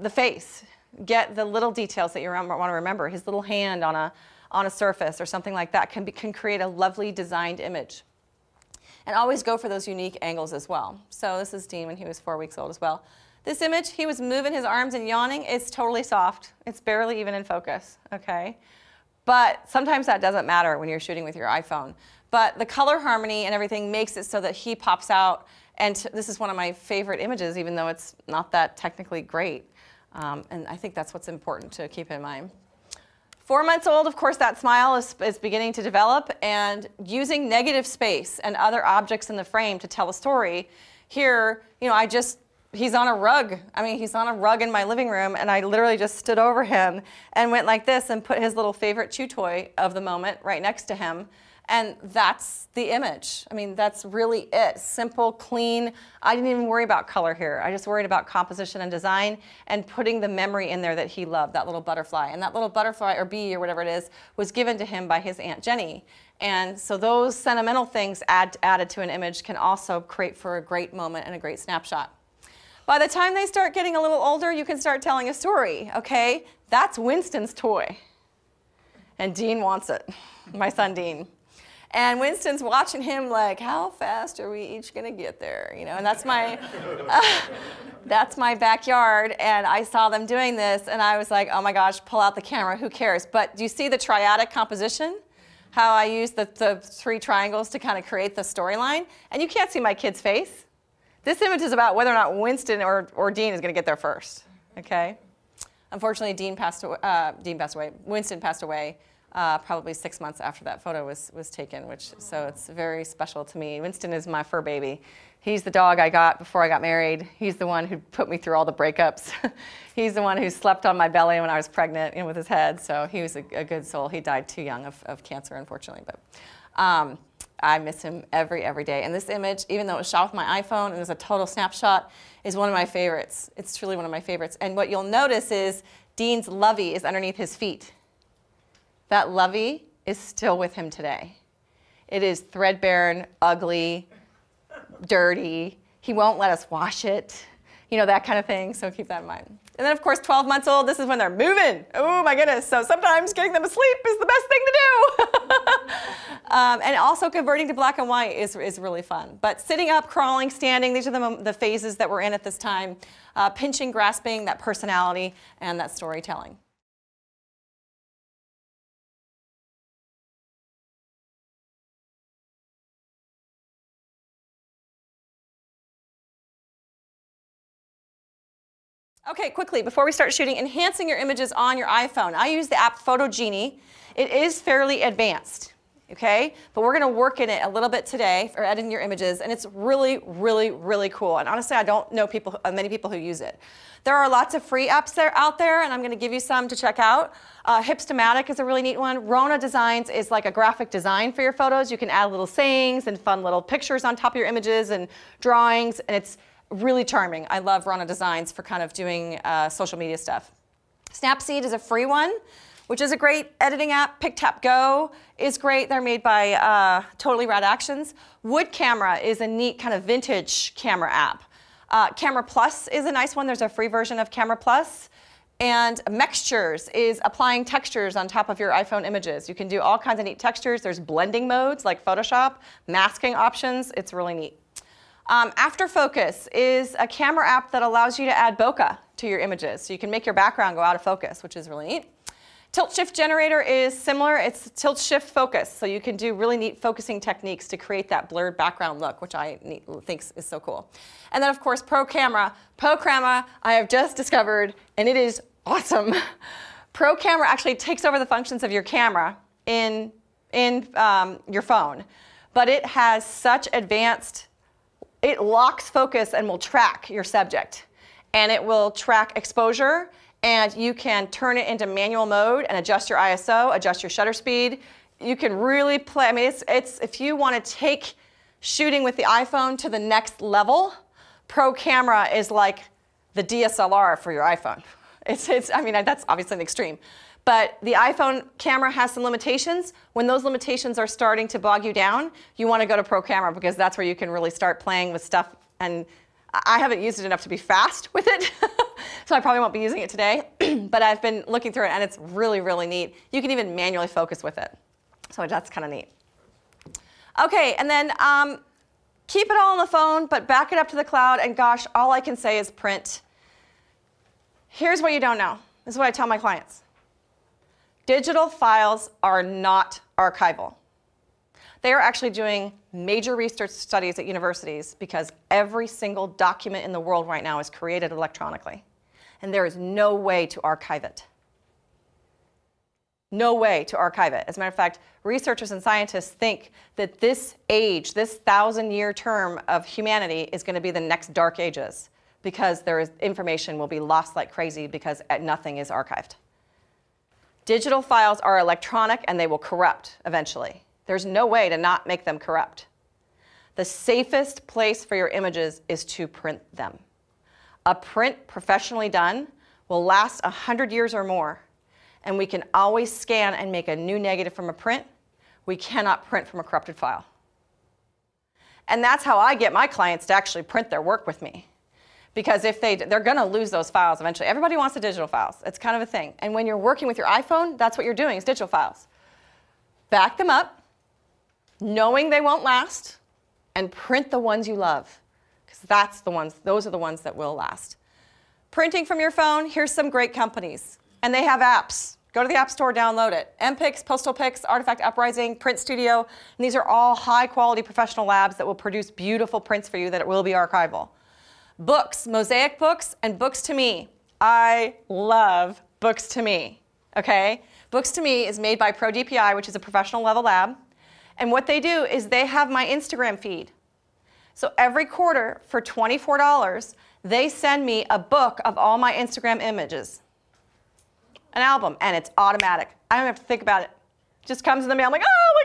the face. Get the little details that you want to remember. His little hand on a, on a surface or something like that can, be, can create a lovely designed image. And always go for those unique angles as well. So this is Dean when he was four weeks old as well. This image, he was moving his arms and yawning. It's totally soft. It's barely even in focus, okay? But sometimes that doesn't matter when you're shooting with your iPhone. But the color harmony and everything makes it so that he pops out. And this is one of my favorite images, even though it's not that technically great. Um, and I think that's what's important to keep in mind. Four months old, of course, that smile is, is, beginning to develop and using negative space and other objects in the frame to tell a story. Here, you know, I just, he's on a rug. I mean, he's on a rug in my living room and I literally just stood over him and went like this and put his little favorite chew toy of the moment right next to him and that's the image. I mean, that's really it. Simple, clean. I didn't even worry about color here. I just worried about composition and design and putting the memory in there that he loved, that little butterfly. And that little butterfly or bee or whatever it is was given to him by his Aunt Jenny. And so those sentimental things add, added to an image can also create for a great moment and a great snapshot. By the time they start getting a little older, you can start telling a story, okay? That's Winston's toy. And Dean wants it, my son Dean. And Winston's watching him like, how fast are we each gonna get there? You know, and that's my, uh, that's my backyard. And I saw them doing this and I was like, oh my gosh, pull out the camera, who cares? But do you see the triadic composition? How I use the, the three triangles to kind of create the storyline? And you can't see my kid's face. This image is about whether or not Winston or, or Dean is gonna get there first, okay? Unfortunately, Dean passed away, uh, Dean passed away, Winston passed away uh, probably six months after that photo was, was taken, which so it's very special to me. Winston is my fur baby. He's the dog I got before I got married. He's the one who put me through all the breakups. He's the one who slept on my belly when I was pregnant with his head. So he was a, a, good soul. He died too young of, of cancer, unfortunately. But um, I miss him every, every day. And this image, even though it was shot with my iPhone and it was a total snapshot, is one of my favorites. It's truly one of my favorites. And what you'll notice is Dean's lovey is underneath his feet. That lovey is still with him today. It is threadbare and ugly, dirty. He won't let us wash it, you know, that kind of thing. So keep that in mind. And then, of course, 12 months old, this is when they're moving. Oh, my goodness. So sometimes getting them asleep is the best thing to do. um, and also converting to black and white is, is really fun. But sitting up, crawling, standing, these are the, the phases that we're in at this time. Uh, pinching, grasping, that personality, and that storytelling. Okay, quickly, before we start shooting, enhancing your images on your iPhone. I use the app Photogenie. It is fairly advanced. okay? But we're gonna work in it a little bit today for editing your images, and it's really, really, really cool. And honestly, I don't know people, uh, many people who use it. There are lots of free apps there out there, and I'm gonna give you some to check out. Uh, Hipstamatic is a really neat one. Rhonna Designs is like a graphic design for your photos. You can add little sayings and fun little pictures on top of your images and drawings, and it's really charming. I love Rhonna Designs for kind of doing uh, social media stuff. Snapseed is a free one which is a great editing app. PicTapGo is great. They're made by uh, Totally Rad Actions. Wood Camera is a neat kind of vintage camera app. Uh, Camera Plus is a nice one. There's a free version of Camera Plus. And Mextures is applying textures on top of your iPhone images. You can do all kinds of neat textures. There's blending modes like Photoshop, masking options. It's really neat. Um, AfterFocus is a camera app that allows you to add bokeh to your images. So you can make your background go out of focus, which is really neat. Tilt shift generator is similar. It's tilt shift focus. So you can do really neat focusing techniques to create that blurred background look, which I think is so cool. And then of course, Pro Camera. Pro Camera I have just discovered, and it is awesome. Pro Camera actually takes over the functions of your camera in, in um, your phone. But it has such advanced, it locks focus and will track your subject. And it will track exposure and you can turn it into manual mode and adjust your ISO, adjust your shutter speed. You can really play, I mean, it's, it's if you want to take shooting with the iPhone to the next level, Pro Camera is like the DSLR for your iPhone. It's, it's, I mean, that's obviously an extreme. But the iPhone camera has some limitations. When those limitations are starting to bog you down, you want to go to Pro Camera because that's where you can really start playing with stuff. And I haven't used it enough to be fast with it. so I probably won't be using it today, but I've been looking through it and it's really, really neat. You can even manually focus with it. So that's kind of neat. Okay, and then um, keep it all on the phone, but back it up to the cloud, and gosh, all I can say is print. Here's what you don't know. This is what I tell my clients. Digital files are not archival. They are actually doing major research studies at universities because every single document in the world right now is created electronically. And there is no way to archive it. No way to archive it. As a matter of fact, researchers and scientists think that this age, this thousand year term of humanity is going to be the next dark ages because there is information will be lost like crazy because uh, nothing is archived. Digital files are electronic and they will corrupt eventually. There's no way to not make them corrupt. The safest place for your images is to print them. A print professionally done will last 100 years or more, and we can always scan and make a new negative from a print. We cannot print from a corrupted file. And that's how I get my clients to actually print their work with me. Because if they, they're going to lose those files eventually. Everybody wants the digital files. It's kind of a thing. And when you're working with your iPhone, that's what you're doing is digital files. Back them up, knowing they won't last, and print the ones you love, because that's the ones, those are the ones that will last. Printing from your phone, here's some great companies, and they have apps. Go to the App Store, download it. MPix, PostalPix, Artifact Uprising, Print Studio, and these are all high quality professional labs that will produce beautiful prints for you that it will be archival. Books, Mosaic Books, and books to me. I love books to me, okay? Books to me is made by ProDPI, which is a professional level lab. And what they do is they have my Instagram feed. So every quarter for $24, they send me a book of all my Instagram images, an album, and it's automatic. I don't have to think about it. just comes in the mail. I'm like, oh,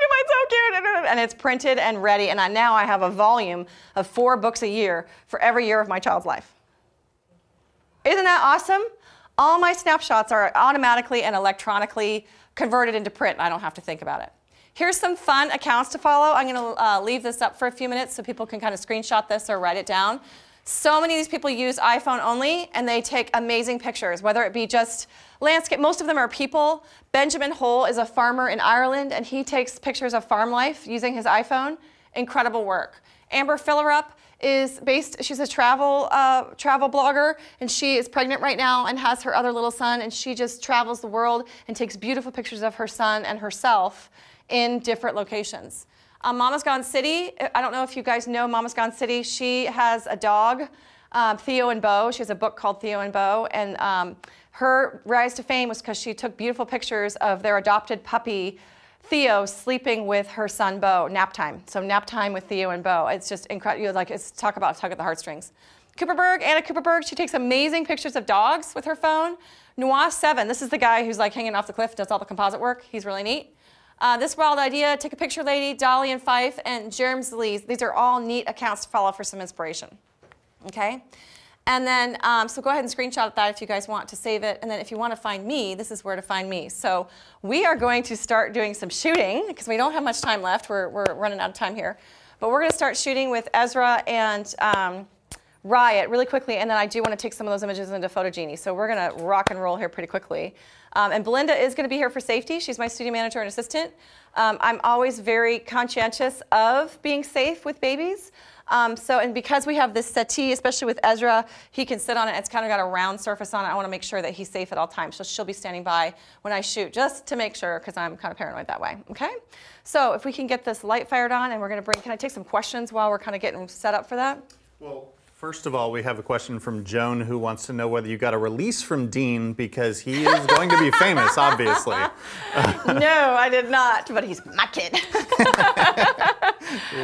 And it's printed and ready. And I, now I have a volume of four books a year for every year of my child's life. Isn't that awesome? All my snapshots are automatically and electronically converted into print. I don't have to think about it. Here's some fun accounts to follow. I'm going to uh, leave this up for a few minutes so people can kind of screenshot this or write it down. So many of these people use iPhone only, and they take amazing pictures, whether it be just landscape. Most of them are people. Benjamin Hole is a farmer in Ireland, and he takes pictures of farm life using his iPhone. Incredible work. Amber Fillerup is based, she's a travel, uh, travel blogger, and she is pregnant right now and has her other little son, and she just travels the world and takes beautiful pictures of her son and herself in different locations. Um, Mama's Gone City, I don't know if you guys know Mama's Gone City. She has a dog, um, Theo and Beau. She has a book called Theo and Beau. And um, her rise to fame was because she took beautiful pictures of their adopted puppy, Theo sleeping with her son Beau, nap time. So nap time with Theo and Beau. It's just incredible. Like it's talk about tug at the heartstrings. Kuperberg, Anna Kuperberg, she takes amazing pictures of dogs with her phone. Noah Seven, this is the guy who's like hanging off the cliff, does all the composite work. He's really neat. Uh, this Wild Idea, Take a Picture Lady, Dolly and Fife, and Jerms Lees. These are all neat accounts to follow for some inspiration. Okay? And then, um, so go ahead and screenshot that if you guys want to save it. And then if you want to find me, this is where to find me. So we are going to start doing some shooting because we don't have much time left. We're, we're running out of time here. But we're going to start shooting with Ezra and um, Ryatt really quickly. And then I do want to take some of those images into Photogenie. So we're going to rock and roll here pretty quickly. Um, and Belinda is going to be here for safety. She's my studio manager and assistant. Um, I'm always very conscientious of being safe with babies. Um, so, and because we have this settee, especially with Ezra, he can sit on it. It's kind of got a round surface on it. I want to make sure that he's safe at all times. So she'll be standing by when I shoot, just to make sure, because I'm kind of paranoid that way. Okay. So if we can get this light fired on, and we're going to bring. Can I take some questions while we're kind of getting set up for that? Well. First of all, we have a question from Joan who wants to know whether you got a release from Dean because he is going to be famous, obviously. no, I did not, but he's my kid.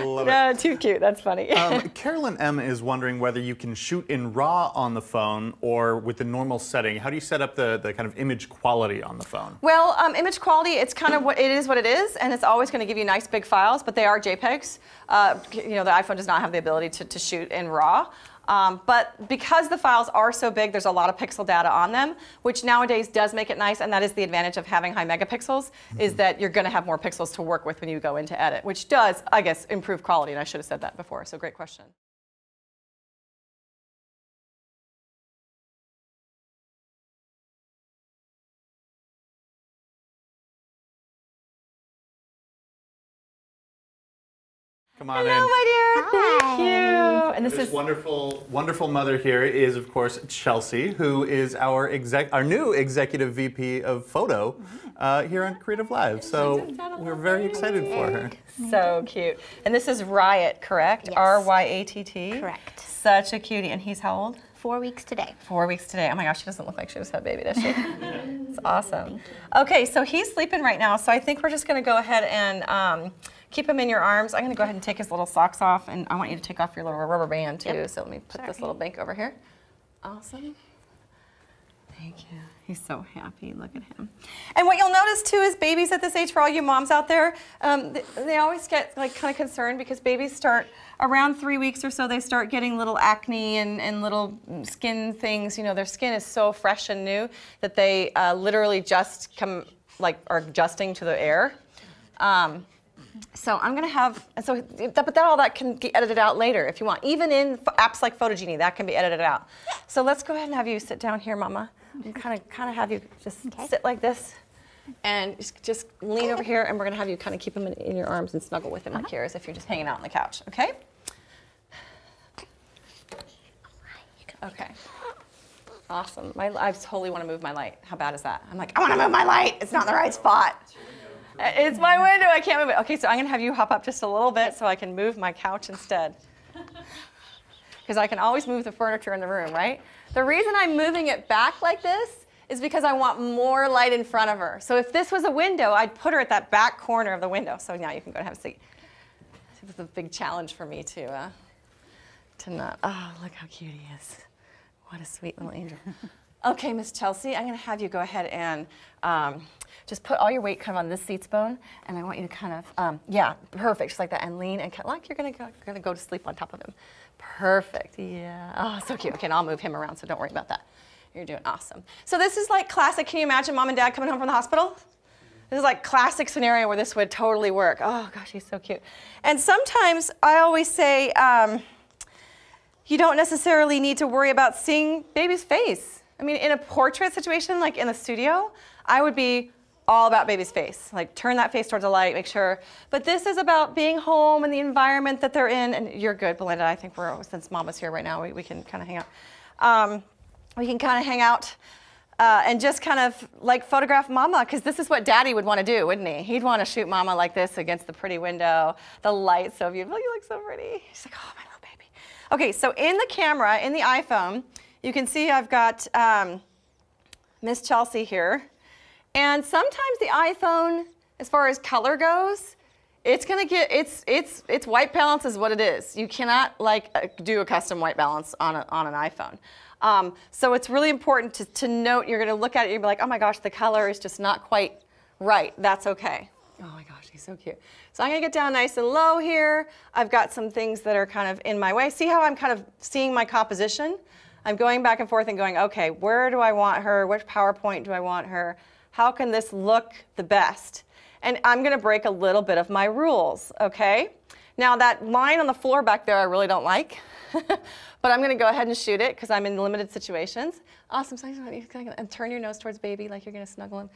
Love no, it. too cute. That's funny. Um, Carolyn M is wondering whether you can shoot in RAW on the phone or with the normal setting. How do you set up the, the kind of image quality on the phone? Well, um, image quality, it's kind of what it is what it is, and it's always going to give you nice big files, but they are JPEGs. Uh, you know, the iPhone does not have the ability to, to shoot in RAW. Um, but because the files are so big, there's a lot of pixel data on them, which nowadays does make it nice, and that is the advantage of having high megapixels, mm-hmm. is that you're going to have more pixels to work with when you go into edit, which does, I guess, improve quality, and I should have said that before, so great question. Come on Hello, in. my dear. Hi. Thank you. And this This is wonderful, wonderful mother here is, of course, Chelsea, who is our exec, our new executive VP of photo uh, here on CreativeLive. So we're very excited for her. so cute. And this is Ryatt, correct? Yes. R Y A T T. Correct. Such a cutie. And he's how old? Four weeks today. Four weeks today. Oh my gosh, she doesn't look like she just had a baby, does she? it's awesome. Okay, so he's sleeping right now. So I think we're just going to go ahead and um, keep him in your arms. I'm going to go ahead and take his little socks off, and I want you to take off your little rubber band too. Yep. So let me put this little bank over here. Awesome. Thank you. He's so happy. Look at him. And what you'll notice too is babies at this age, for all you moms out there, um, they, they always get like kind of concerned because babies start around three weeks or so. They start getting little acne and, and little skin things. You know, their skin is so fresh and new that they uh, literally just come like are adjusting to the air. Um, so I'm gonna have, and so, that, but that all that can get edited out later if you want. Even in f- apps like Photogenie, that can be edited out. So let's go ahead and have you sit down here, Mama. And kind of, kind of have you just Okay. sit like this, and just, just lean over here, and we're gonna have you kind of keep him in, in your arms and snuggle with him like uh-huh. here, as if you're just hanging out on the couch. Okay? Okay. Awesome. My, I totally want to move my light. How bad is that? I'm like, I want to move my light. It's not in the right spot. Uh, It's my window. I can't move it. Okay, so I'm going to have you hop up just a little bit so I can move my couch instead. Because I can always move the furniture in the room, right? The reason I'm moving it back like this is because I want more light in front of her. So if this was a window, I'd put her at that back corner of the window. So now you can go and have a seat. This is a big challenge for me to, uh, to not. Oh, look how cute he is. What a sweet little angel. Okay, Miss Chelsea, I'm going to have you go ahead and um, just put all your weight kind of on this seats bone, and I want you to kind of, um, yeah, perfect, just like that, and lean and like you're going to go, going to go to sleep on top of him. Perfect, yeah. Oh, so cute. Okay, and I'll move him around, so don't worry about that. You're doing awesome. So this is like classic. Can you imagine mom and dad coming home from the hospital? This is like classic scenario where this would totally work. Oh gosh, he's so cute. And sometimes I always say. Um, you don't necessarily need to worry about seeing baby's face. I mean, in a portrait situation, like in the studio, I would be all about baby's face. Like, turn that face towards the light, make sure. But this is about being home and the environment that they're in. And you're good, Belinda. I think we're, since Mama's here right now, we, we can kind of hang out. Um, we can kind of hang out uh, and just kind of like photograph mama because this is what daddy would want to do wouldn't he he'd want to shoot mama like this against the pretty window the light so beautiful you look so pretty she's like oh my little baby okay so in the camera in the iphone you can see i've got um, miss chelsea here and sometimes the iphone as far as color goes, it's gonna get it's it's it's white balance is what it is. You cannot like uh, do a custom white balance on a, on an iPhone. Um, so it's really important to, to note. You're gonna look at it. You're be like, oh my gosh, the color is just not quite right. That's okay. Oh my gosh, he's so cute. So I'm gonna get down nice and low here. I've got some things that are kind of in my way. See how I'm kind of seeing my composition? I'm going back and forth and going, okay, where do I want her? Which power point do I want her? How can this look the best? And I'm gonna break a little bit of my rules, okay? Now that line on the floor back there I really don't like, but I'm gonna go ahead and shoot it because I'm in limited situations. Awesome, so and turn your nose towards baby like you're gonna snuggle him.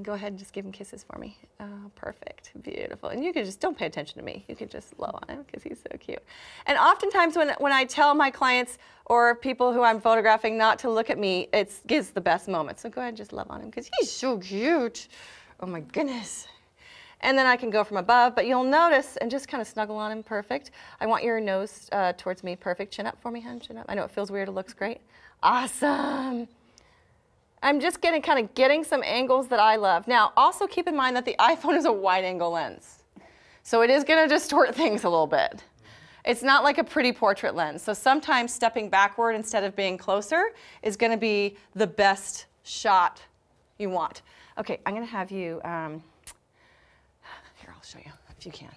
And go ahead and just give him kisses for me. Oh, perfect, beautiful. And you can just, don't pay attention to me. You can just love on him because he's so cute. And oftentimes when, when I tell my clients or people who I'm photographing not to look at me, it gives the best moment. So go ahead and just love on him because he's so cute. Oh my goodness. And then I can go from above, but you'll notice, and just kind of snuggle on him, perfect. I want your nose uh, towards me, perfect. Chin up for me, hun, chin up. I know it feels weird, it looks great. Awesome. I'm just getting kind of getting some angles that I love. Now, also keep in mind that the iPhone is a wide angle lens. So it is gonna distort things a little bit. It's not like a pretty portrait lens. So sometimes stepping backward instead of being closer is gonna be the best shot you want. Okay, I'm gonna have you, um, I'll show you if you can.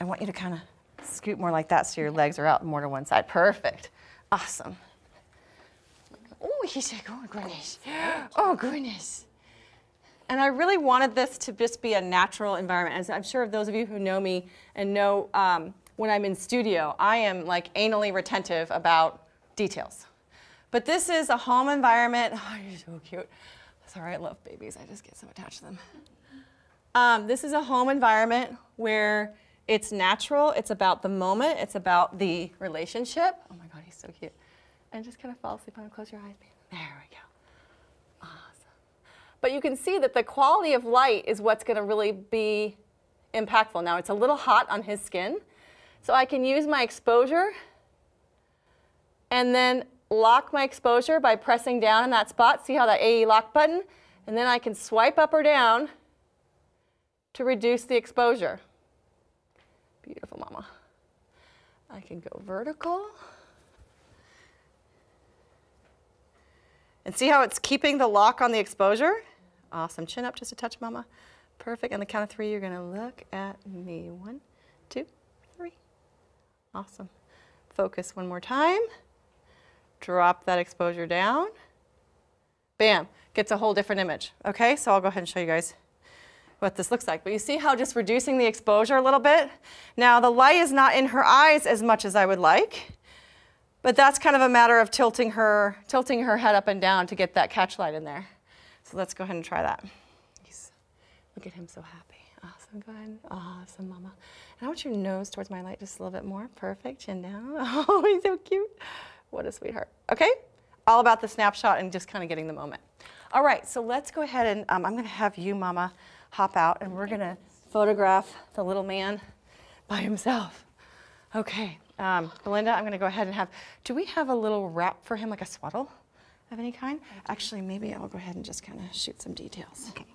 I want you to kind of scoot more like that so your legs are out more to one side. Perfect. Awesome. Oh, he's like, oh goodness. Oh goodness. And I really wanted this to just be a natural environment. As I'm sure those of you who know me and know um, when I'm in studio, I am like anally retentive about details. But this is a home environment. Oh, you're so cute. Sorry, I love babies. I just get so attached to them. Um, this is a home environment where it's natural, it's about the moment, it's about the relationship. Oh my God, he's so cute. And just kind of fall asleep on him. Close your eyes. There we go. Awesome. But you can see that the quality of light is what's going to really be impactful. Now, it's a little hot on his skin, so I can use my exposure and then lock my exposure by pressing down in that spot. See how that AE lock button? And then I can swipe up or down to reduce the exposure. Beautiful, mama. I can go vertical. And see how it's keeping the lock on the exposure? Awesome. Chin up just a touch, mama. Perfect. On the count of three, you're going to look at me. One, two, three. Awesome. Focus one more time. Drop that exposure down. Bam. Gets a whole different image. Okay, so I'll go ahead and show you guys what this looks like. But you see how just reducing the exposure a little bit? Now the light is not in her eyes as much as I would like, but that's kind of a matter of tilting her, tilting her head up and down to get that catch light in there. So let's go ahead and try that. He's, look at him so happy. Awesome, go ahead. Awesome, mama. And I want your nose towards my light just a little bit more. Perfect, chin down. Oh, he's so cute. What a sweetheart. Okay, all about the snapshot and just kind of getting the moment. All right, so let's go ahead and um, I'm gonna have you, mama, hop out and we're gonna photograph the little man by himself. Okay, um, Belinda, I'm gonna go ahead and have, do we have a little wrap for him, like a swaddle of any kind? Actually, maybe I'll go ahead and just kind of shoot some details. Okay.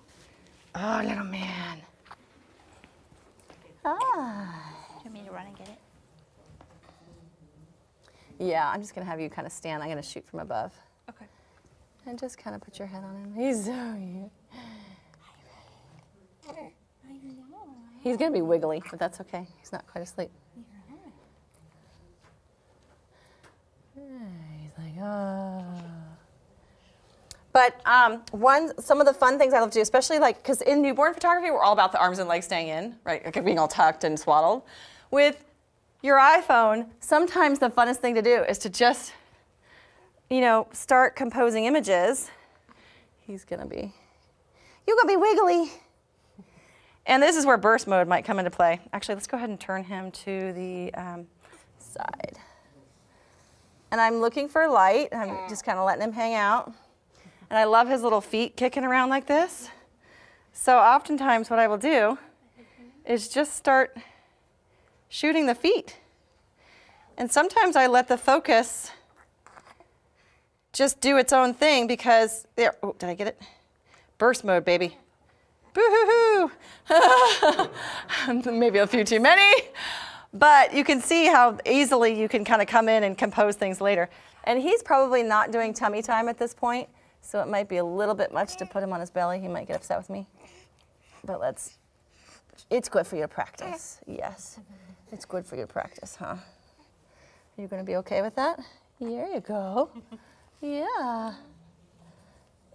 Oh, little man. Ah. Do you want me to run and get it? Yeah, I'm just gonna have you kind of stand. I'm gonna shoot from above. Okay. And just kind of put your head on him. He's so cute. He's going to be wiggly, but that's okay. He's not quite asleep. He's like, oh. But um, one, some of the fun things I love to do, especially like, because in newborn photography, we're all about the arms and legs staying in, right? Like being all tucked and swaddled. With your iPhone, sometimes the funnest thing to do is to just, you know, start composing images. He's gonna be, you're gonna be wiggly. And this is where burst mode might come into play. Actually, let's go ahead and turn him to the um, side. And I'm looking for light. I'm mm. just kind of letting him hang out. And I love his little feet kicking around like this. So oftentimes what I will do is just start shooting the feet. And sometimes I let the focus just do its own thing because there, oh, did I get it? Burst mode, baby. Boo hoo maybe a few too many. But you can see how easily you can kind of come in and compose things later. And he's probably not doing tummy time at this point, so it might be a little bit much to put him on his belly. He might get upset with me. But let's, it's good for you to practice. Yes, it's good for you to practice, huh? Are you going to be okay with that? There you go. Yeah.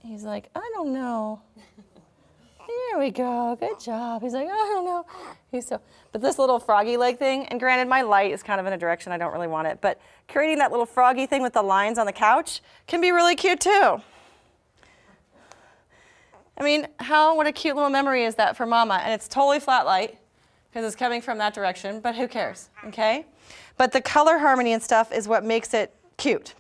He's like, I don't know. There we go. Good job. He's like, I don't know. He's so, but this little froggy leg thing, and granted, my light is kind of in a direction I don't really want it, but creating that little froggy thing with the lines on the couch can be really cute too. I mean, how, what a cute little memory is that for mama? And it's totally flat light because it's coming from that direction, but who cares, okay? But the color harmony and stuff is what makes it cute.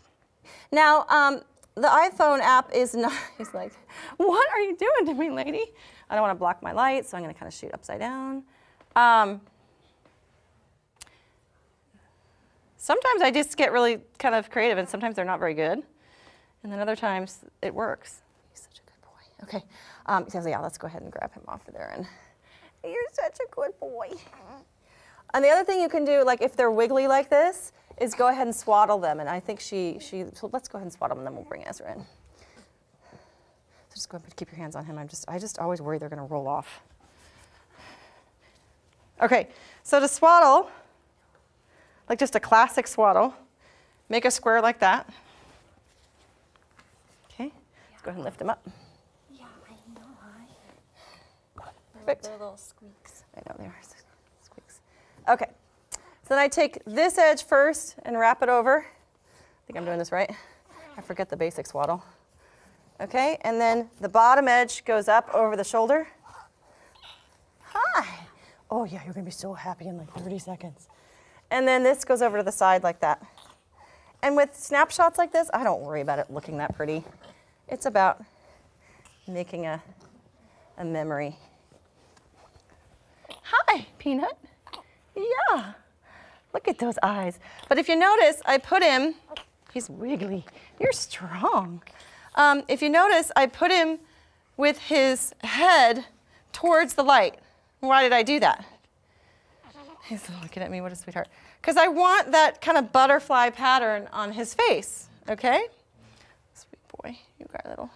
Now, um, the iPhone app is not, he's like, what are you doing to me, lady? I don't want to block my light, so I'm going to kind of shoot upside down. Um, sometimes I just get really kind of creative, and sometimes they're not very good. And then other times it works. He's such a good boy. Okay, um, so yeah, let's go ahead and grab him off of there. And you're such a good boy. And the other thing you can do, like if they're wiggly like this, is go ahead and swaddle them. And I think she, she so let's go ahead and swaddle them, and then we'll bring Ezra in. Just go ahead and keep your hands on him. I'm just, I just always worry they're going to roll off. Okay, so to swaddle, like just a classic swaddle, make a square like that. Okay, let's go ahead and lift him up. Yeah, I know. Perfect. They're little squeaks. I know they are squeaks. Okay, so then I take this edge first and wrap it over. I think I'm doing this right. I forget the basic swaddle. Okay, and then the bottom edge goes up over the shoulder. Hi. Oh yeah, you're gonna be so happy in like 30 seconds. And then this goes over to the side like that. And with snapshots like this, I don't worry about it looking that pretty. It's about making a, a memory. Hi, Peanut. Yeah. Look at those eyes. But if you notice, I put him, he's wiggly. You're strong. Um, if you notice, I put him with his head towards the light. Why did I do that? He's looking at me, what a sweetheart. Because I want that kind of butterfly pattern on his face, okay? Sweet boy, you got a little.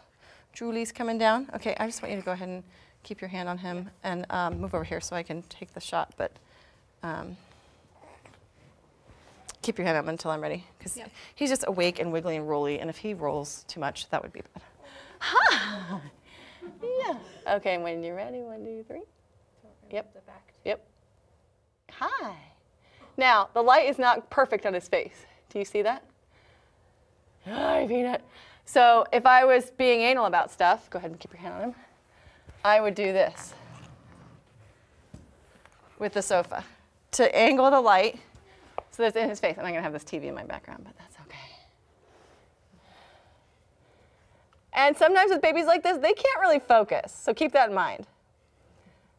Julie's coming down. Okay, I just want you to go ahead and keep your hand on him and um, move over here so I can take the shot, but um, keep your hand up until I'm ready. Because he's just awake and wiggly and rolly, and if he rolls too much, that would be bad. Hi. Yeah. Okay, when you're ready, one, two, three. Yep. Yep. Hi. Now, the light is not perfect on his face. Do you see that? Hi, Peanut. So if I was being anal about stuff, go ahead and keep your hand on him. I would do this with the sofa to angle the light so that's in his face. I'm not going to have this TV in my background, but that's okay. And sometimes with babies like this, they can't really focus. So keep that in mind.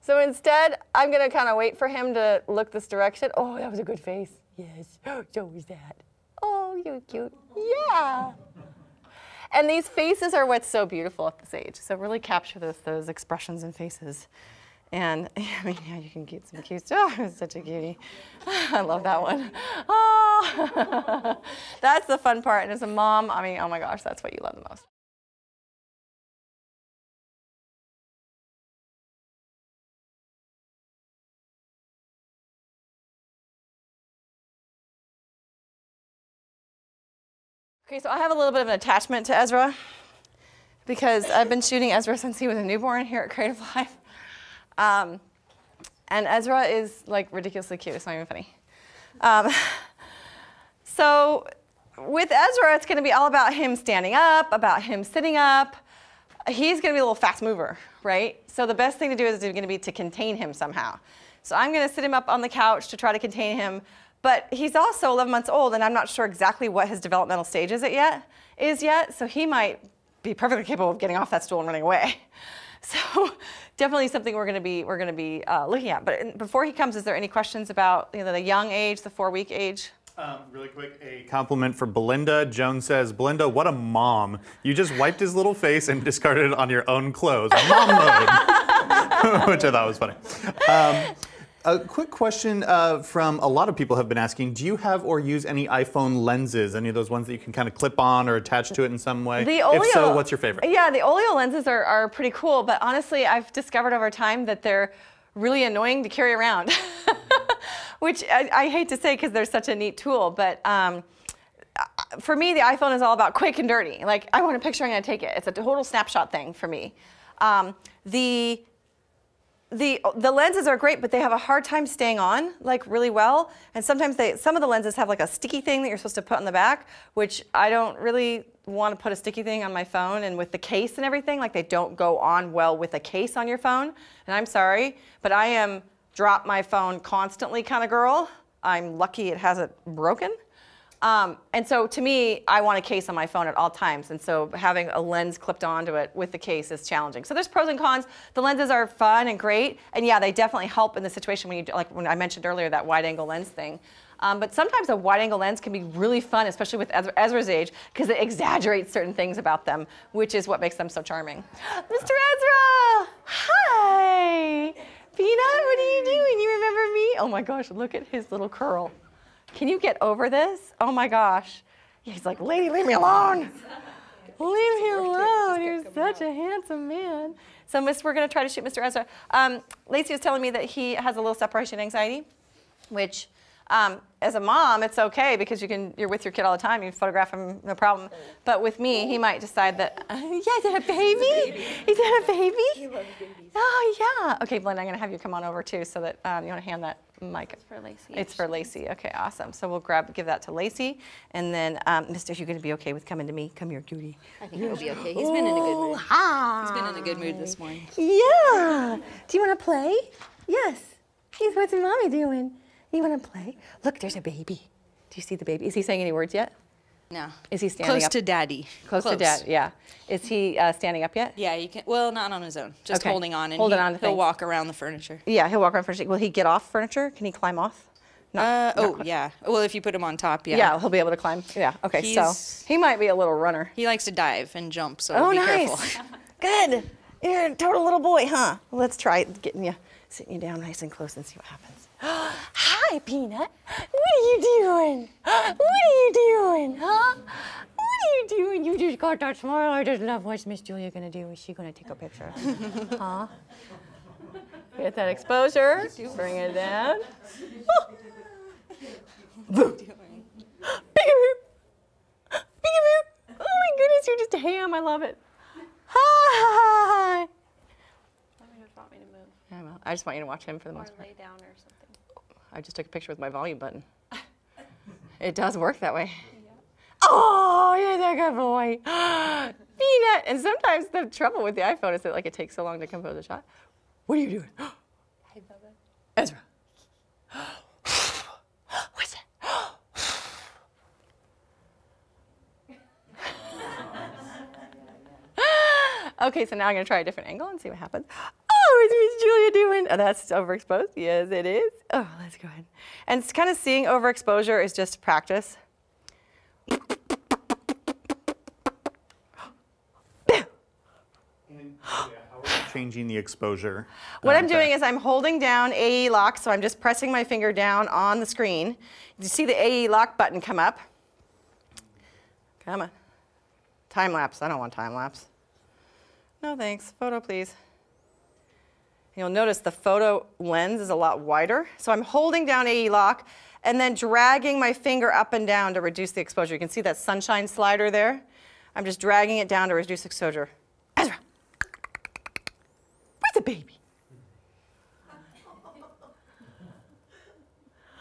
So instead, I'm going to kind of wait for him to look this direction. Oh, that was a good face. Yes. So was that. Oh, you're cute. Yeah. And these faces are what's so beautiful at this age. So really capture those expressions and faces. And I mean, yeah, you can get some cute stuff. Oh, such a cutie. I love that one. Oh, that's the fun part. And as a mom, I mean, oh my gosh, that's what you love the most. Okay, so I have a little bit of an attachment to Ezra because I've been shooting Ezra since he was a newborn here at Creative Life. Um, and Ezra is like ridiculously cute. It's not even funny. Um, so with Ezra, it's going to be all about him standing up, about him sitting up. He's going to be a little fast mover, right? So the best thing to do is going to be to contain him somehow. So I'm going to sit him up on the couch to try to contain him. But he's also 11 months old, and I'm not sure exactly what his developmental stage is, it yet, is yet. So he might be perfectly capable of getting off that stool and running away. So definitely something we're going to be we're going to be uh, looking at. But before he comes, is there any questions about you know, the young age, the four week age? Um, really quick, a compliment for Belinda. Joan says, Belinda, what a mom. You just wiped his little face and discarded it on your own clothes. Mom mode. which I thought was funny. Um, a quick question uh, from a lot of people have been asking: Do you have or use any iPhone lenses? Any of those ones that you can kind of clip on or attach to it in some way? The oleo, if so, what's your favorite? Yeah, the oleo lenses are, are pretty cool, but honestly, I've discovered over time that they're really annoying to carry around, which I, I, hate to say because they're such a neat tool, but. Um, for me, the iPhone is all about quick and dirty. Like, I want a picture, I'm gonna take it. It's a total snapshot thing for me. Um, the the, the lenses are great, but they have a hard time staying on like really well. And sometimes they, some of the lenses have like a sticky thing that you're supposed to put on the back, which I don't really want to put a sticky thing on my phone. And with the case and everything, like they don't go on well with a case on your phone. And I'm sorry, but I am drop my phone constantly kind of girl. I'm lucky it hasn't broken. Um, and so to me, I want a case on my phone at all times. And so having a lens clipped onto it with the case is challenging. So there's pros and cons. The lenses are fun and great. And yeah, they definitely help in the situation when you, like when I mentioned earlier, that wide angle lens thing. Um, but sometimes a wide angle lens can be really fun, especially with Ezra's age, because it exaggerates certain things about them, which is what makes them so charming. Mr. Ezra! Hi! Peanut, what are you doing? You remember me? Oh my gosh, look at his little curl. Can you get over this? Oh my gosh. He's like, lady, leave me alone. leave me alone. You're such a handsome man. So miss, we're going to try to shoot Mr. Ezra. Um, Lacey was telling me that he has a little separation anxiety, which um, as a mom, it's okay because you can, you're with your kid all the time. You photograph him, no problem. But with me, he might decide that, uh, yeah, is that a baby? Is that a baby? He loves babies. Oh, yeah. Okay, Blend, I'm going to have you come on over too so that um, you want to hand that mic. It's for Lacey. It's for Lacey. Okay, awesome. So we'll grab, give that to Lacey. And then, um, Mister, you're going to be okay with coming to me? Come here, cutie. I think he'll be okay. He's been in a good mood. Hi. He's been in a good mood this morning. Yeah. Do you want to play? Yes. He's, what's your mommy doing? You want to play? Look, there's a baby. Do you see the baby? Is he saying any words yet? No. Is he standing Close up? to daddy. Close, to dad, yeah. Is he uh, standing up yet? Yeah, you can. Well, not on his own. Just Okay. holding on, and Holding he, on to he'll things. walk around the furniture. Yeah, he'll walk around furniture. Will he get off furniture? Can he climb off? Not- Uh, not oh quite. yeah. Well, if you put him on top, yeah. Yeah, he'll be able to climb. Yeah, okay, He's- so he might be a little runner. He likes to dive and jump, so Oh, be nice. careful. Good. You're a total little boy, huh? Let's try getting you, sitting you down nice and close and see what happens. Hi, Peanut. What are you doing? What are you doing, huh? What are you doing? You just got that smile. I just love what's Miss Julia gonna do. Is she gonna take a picture? huh? Get that exposure. Bring it down. Boom. Peekaboo. Peekaboo. Oh my goodness, you're just a ham. I love it. Hi. You just want me to move I, just want you to watch him for the or most part. lay down or something. I just took a picture with my volume button. It does work that way. Oh, you're a good boy. Peanut. And sometimes the trouble with the iPhone is that like it takes so long to compose a shot. What are you doing? Hey, Bubba. Ezra. What's that? okay, so now I'm gonna try a different angle and see what happens. Oh, is Miss Julia doing? Oh, that's overexposed. Yes, it is. Oh, let's go ahead. And it's kind of seeing overexposure is just practice. Changing the exposure. What I'm Um, doing is I'm holding down AE lock, so I'm just pressing my finger down on the screen. You see the AE lock button come up. Come on. Time lapse. I don't want time lapse. No thanks. Photo, please. You'll notice the photo lens is a lot wider. So I'm holding down AE lock and then dragging my finger up and down to reduce the exposure. You can see that sunshine slider there. I'm just dragging it down to reduce exposure. Ezra, where's the baby?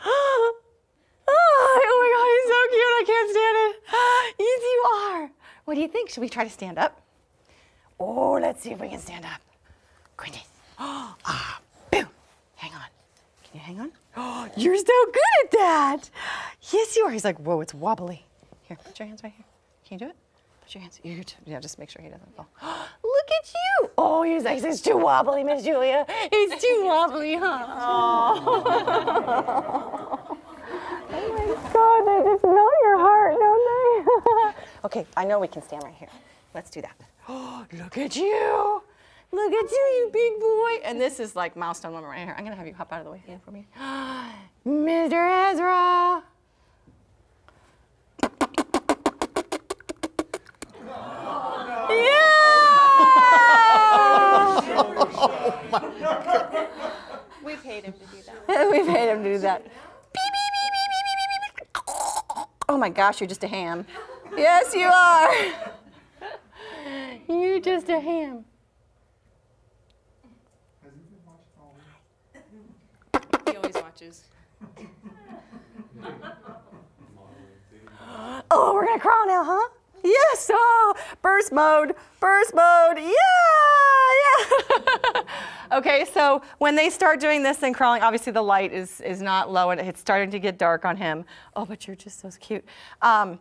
Ah, oh my God, he's so cute. I can't stand it. Yes, you are. What do you think? Should we try to stand up? Oh, let's see if we can stand up. Goodness. Ah, boom. Hang on. Can you hang on? Oh, you're so good at that. Yes, you are. He's like, whoa, it's wobbly. Here, put your hands right here. Can you do it? Put your hands. You yeah, just make sure he doesn't fall. Look at you. Oh, he's like, it's too wobbly, Miss Julia. It's too wobbly, huh? Oh. oh my God, they just melt your heart, don't they? okay, I know we can stand right here. Let's do that. Oh, look at you. Look at you, you big boy. And this is like milestone moment right here. I'm gonna have you hop out of the way here for me. Mr. Ezra. Oh, yeah! We paid him to do that. we paid him to do that. Oh my gosh, you're just a ham. Yes, you are. You're just a ham. Oh, we're gonna crawl now, huh? Yes. Oh, burst mode. Burst mode. Yeah. Yeah. okay. So when they start doing this and crawling, obviously the light is is not low and it's starting to get dark on him. Oh, but you're just so cute. Um,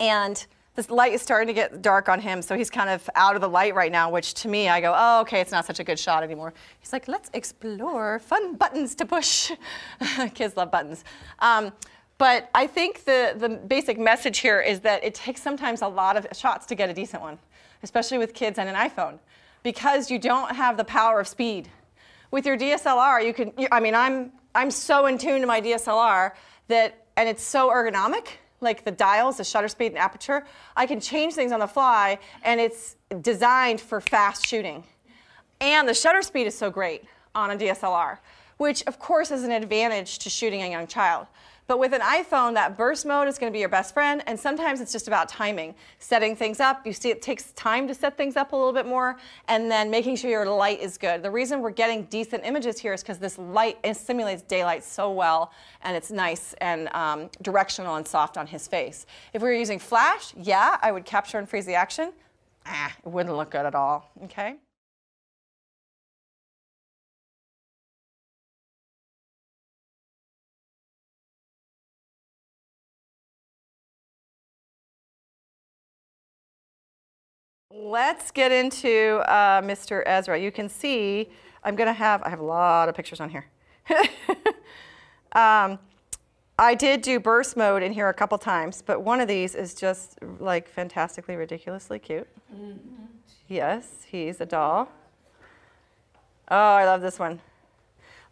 and this light is starting to get dark on him, so he's kind of out of the light right now, which to me, I go, oh, okay, it's not such a good shot anymore. He's like, let's explore fun buttons to push. Kids love buttons. Um, but I think the, the basic message here is that it takes sometimes a lot of shots to get a decent one, especially with kids and an iPhone, because you don't have the power of speed. With your DSLR, you can, I mean, I'm, I'm so in tune to my DSLR that, and it's so ergonomic, like the dials, the shutter speed and aperture, I can change things on the fly and it's designed for fast shooting. And the shutter speed is so great on a DSLR, which of course is an advantage to shooting a young child. But with an iPhone, that burst mode is going to be your best friend, and sometimes it's just about timing, setting things up. You see, it takes time to set things up a little bit more, and then making sure your light is good. The reason we're getting decent images here is because this light simulates daylight so well, and it's nice and um, directional and soft on his face. If we were using flash, yeah, I would capture and freeze the action. Ah, it wouldn't look good at all. Okay. Let's get into uh, Mr. Ezra. You can see I'm going to have, I have a lot of pictures on here. um, I did do burst mode in here a couple times, but one of these is just like fantastically, ridiculously cute. Mm -hmm. Yes, he's a doll. Oh, I love this one.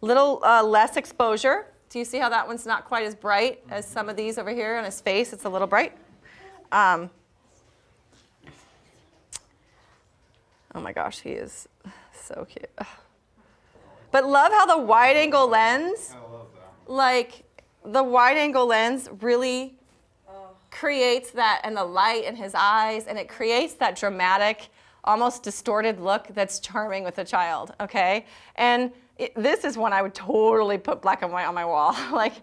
Little uh, less exposure. Do you see how that one's not quite as bright as some of these over here on his face? It's a little bright. Um, Oh my gosh, he is so cute. But love how the wide angle lens, like the wide angle lens really creates that and the light in his eyes and it creates that dramatic, almost distorted look that's charming with a child, okay? And it, this is one I would totally put black and white on my wall. like,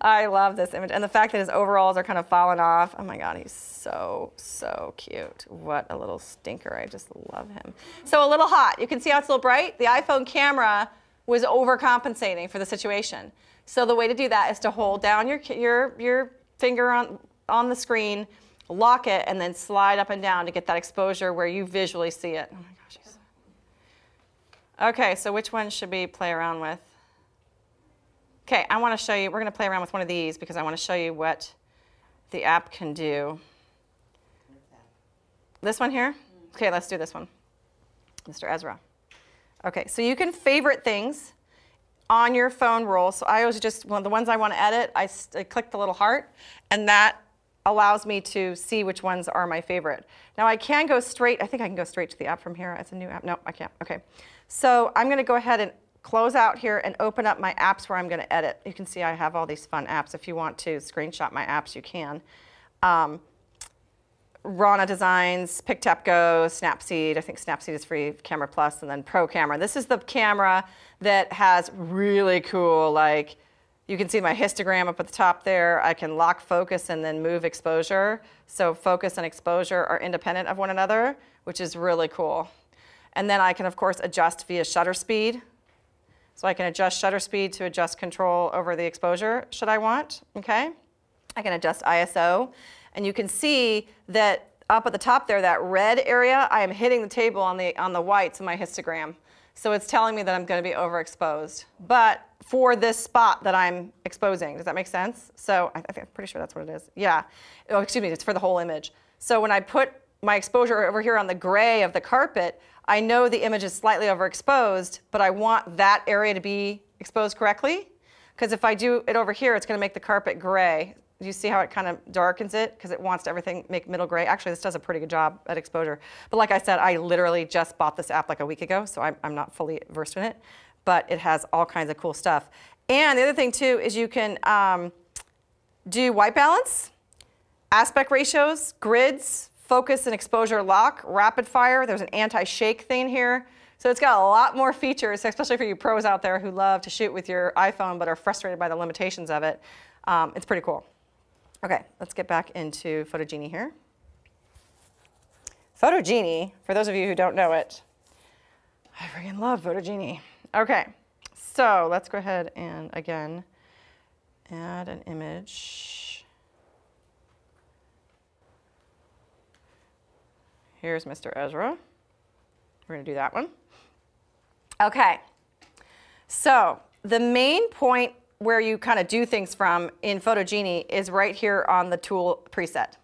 I love this image. And the fact that his overalls are kind of falling off. Oh my God, he's so, so cute. What a little stinker. I just love him. So a little hot. You can see how it's a little bright. The iPhone camera was overcompensating for the situation. So the way to do that is to hold down your, your, your finger on, on the screen, lock it, and then slide up and down to get that exposure where you visually see it. Oh Okay, so which one should we play around with? Okay, I want to show you, we're going to play around with one of these because I want to show you what the app can do. This one here? Okay, let's do this one. Mr. Ezra. Okay, so you can favorite things on your phone roll. So I always just, one of the ones I want to edit, I, I click the little heart, and that allows me to see which ones are my favorite. Now I can go straight, I think I can go straight to the app from here. It's a new app. No, I can't. Okay. So I'm going to go ahead and close out here and open up my apps where I'm going to edit. You can see I have all these fun apps. If you want to screenshot my apps, you can. Um, Rhonna Designs, PicTapGo, Snapseed. I think Snapseed is free, Camera Plus, and then Pro Camera. This is the camera that has really cool, like, you can see my histogram up at the top there. I can lock focus and then move exposure. So focus and exposure are independent of one another, which is really cool. And then I can, of course, adjust via shutter speed. So I can adjust shutter speed to adjust control over the exposure, should I want, okay? I can adjust ISO. And you can see that up at the top there, that red area, I am hitting the table on the, on the whites of my histogram. So it's telling me that I'm going to be overexposed. But for this spot that I'm exposing, does that make sense? So I, I'm pretty sure that's what it is. Yeah. Oh, excuse me, it's for the whole image. So when I put my exposure over here on the gray of the carpet, I know the image is slightly overexposed, but I want that area to be exposed correctly. Because if I do it over here, it's going to make the carpet gray. You see how it kind of darkens it? Because it wants to everything make middle gray. Actually, this does a pretty good job at exposure. But like I said, I literally just bought this app like a week ago, so I'm, I'm not fully versed in it. But it has all kinds of cool stuff. And the other thing too is you can um, do white balance, aspect ratios, grids, focus and exposure lock, rapid fire. There's an anti-shake thing here. So it's got a lot more features, especially for you pros out there who love to shoot with your iPhone but are frustrated by the limitations of it. Um, it's pretty cool. Okay, let's get back into Photogenie here. Photogenie, for those of you who don't know it, I freaking love Photogenie. Okay, so let's go ahead and again add an image. Here's Mr. Ezra. We're to do that one. Okay, so the main point where you kind of do things from in Photogenie is right here on the tool preset.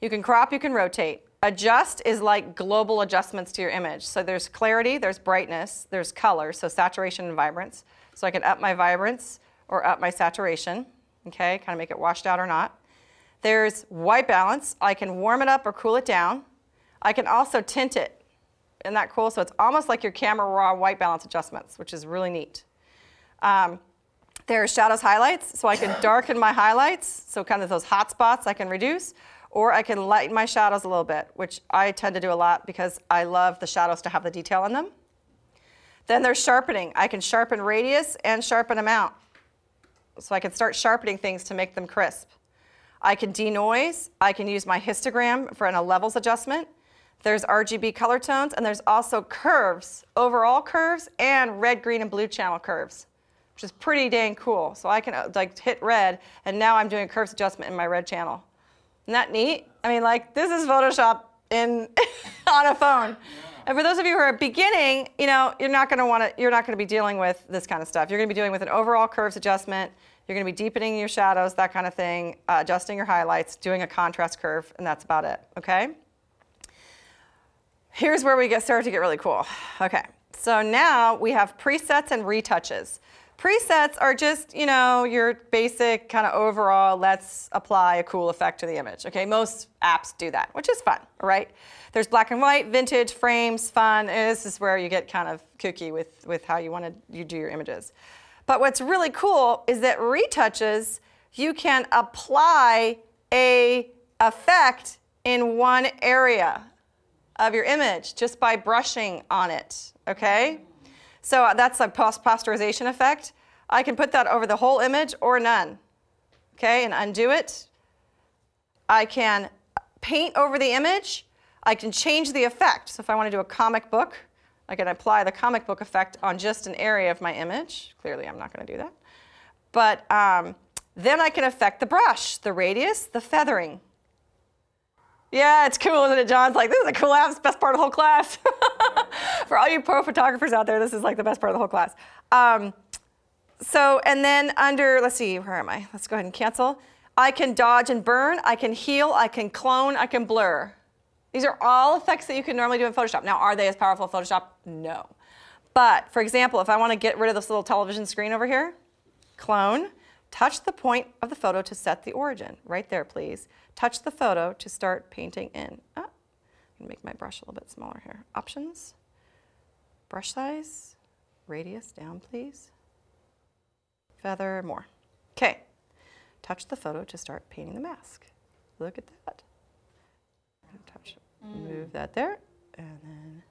You can crop, you can rotate. Adjust is like global adjustments to your image. So there's clarity, there's brightness, there's color, so saturation and vibrance. So I can up my vibrance or up my saturation, okay, kind of make it washed out or not. There's white balance. I can warm it up or cool it down. I can also tint it. Isn't that cool? So it's almost like your camera raw white balance adjustments, which is really neat. Um, there's shadows highlights, so I can darken my highlights, so kind of those hot spots I can reduce, or I can lighten my shadows a little bit, which I tend to do a lot because I love the shadows to have the detail on them. Then there's sharpening. I can sharpen radius and sharpen amount. So I can start sharpening things to make them crisp. I can denoise. I can use my histogram for a levels adjustment. There's RGB color tones, and there's also curves, overall curves, and red, green, and blue channel curves which is pretty dang cool. So I can uh, like hit red, and now I'm doing a curves adjustment in my red channel. Isn't that neat? I mean, like this is Photoshop in on a phone. And for those of you who are beginning, you know, you're not going to want to, you're not going to be dealing with this kind of stuff. You're going to be dealing with an overall curves adjustment. You're going to be deepening your shadows, that kind of thing, uh, adjusting your highlights, doing a contrast curve, and that's about it. Okay. Here's where we get started to get really cool. Okay. So now we have presets and retouches. Presets are just, you know, your basic kind of overall, let's apply a cool effect to the image. Okay, most apps do that, which is fun, right? There's black and white, vintage, frames, fun. This is where you get kind of kooky with, with how you want to you do your images. But what's really cool is that retouches, you can apply a effect in one area of your image just by brushing on it, okay? So that's a post-posterization effect. I can put that over the whole image or none, okay, and undo it. I can paint over the image. I can change the effect. So if I want to do a comic book, I can apply the comic book effect on just an area of my image. Clearly, I'm not going to do that. But um, then I can affect the brush, the radius, the feathering. Yeah, it's cool, isn't it? John's like, this is a cool app. It's best part of the whole class. For all you pro photographers out there, this is like the best part of the whole class. Um, so, and then under, let's see, where am I? Let's go ahead and cancel. I can dodge and burn. I can heal. I can clone. I can blur. These are all effects that you can normally do in Photoshop. Now, are they as powerful in Photoshop? No. But, for example, if I want to get rid of this little television screen over here, clone, touch the point of the photo to set the origin. Right there, please. Touch the photo to start painting in. Ah, I'm gonna make my brush a little bit smaller here. Options, brush size, radius down, please. Feather, more. Okay, touch the photo to start painting the mask. Look at that. Touch, mm. move that there, and then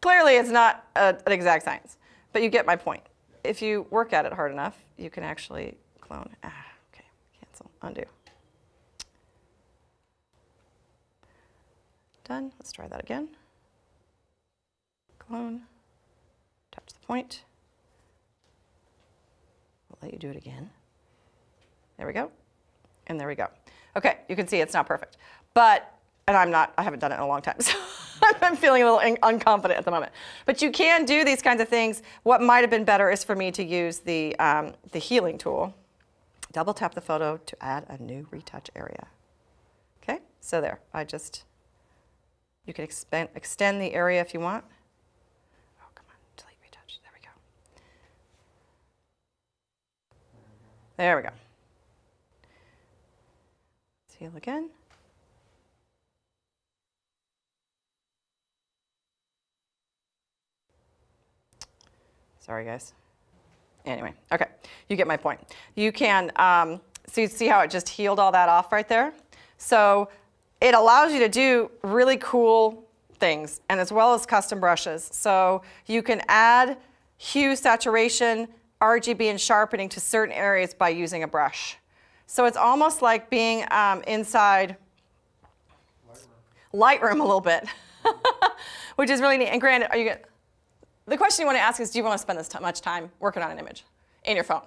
clearly it's not a, an exact science, but you get my point. If you work at it hard enough, you can actually clone. Ah, okay, cancel, undo. Done. Let's try that again. Clone. Touch the point. I'll let you do it again. There we go. And there we go. Okay, you can see it's not perfect. But, and I'm not, I haven't done it in a long time, so I'm feeling a little unconfident at the moment. But you can do these kinds of things. What might have been better is for me to use the, um, the healing tool. Double tap the photo to add a new retouch area. Okay, so there, I just you can expand, extend the area if you want. Oh, come on, delete retouch. There we go. There we go. Heal again. Sorry, guys. Anyway, okay, you get my point. You can, um, so you see how it just healed all that off right there? So it allows you to do really cool things and as well as custom brushes. So you can add hue, saturation, RGB, and sharpening to certain areas by using a brush. So it's almost like being um, inside Lightroom a little bit, which is really neat. And granted, are you get, the question you want to ask is, do you want to spend this much time working on an image in your phone?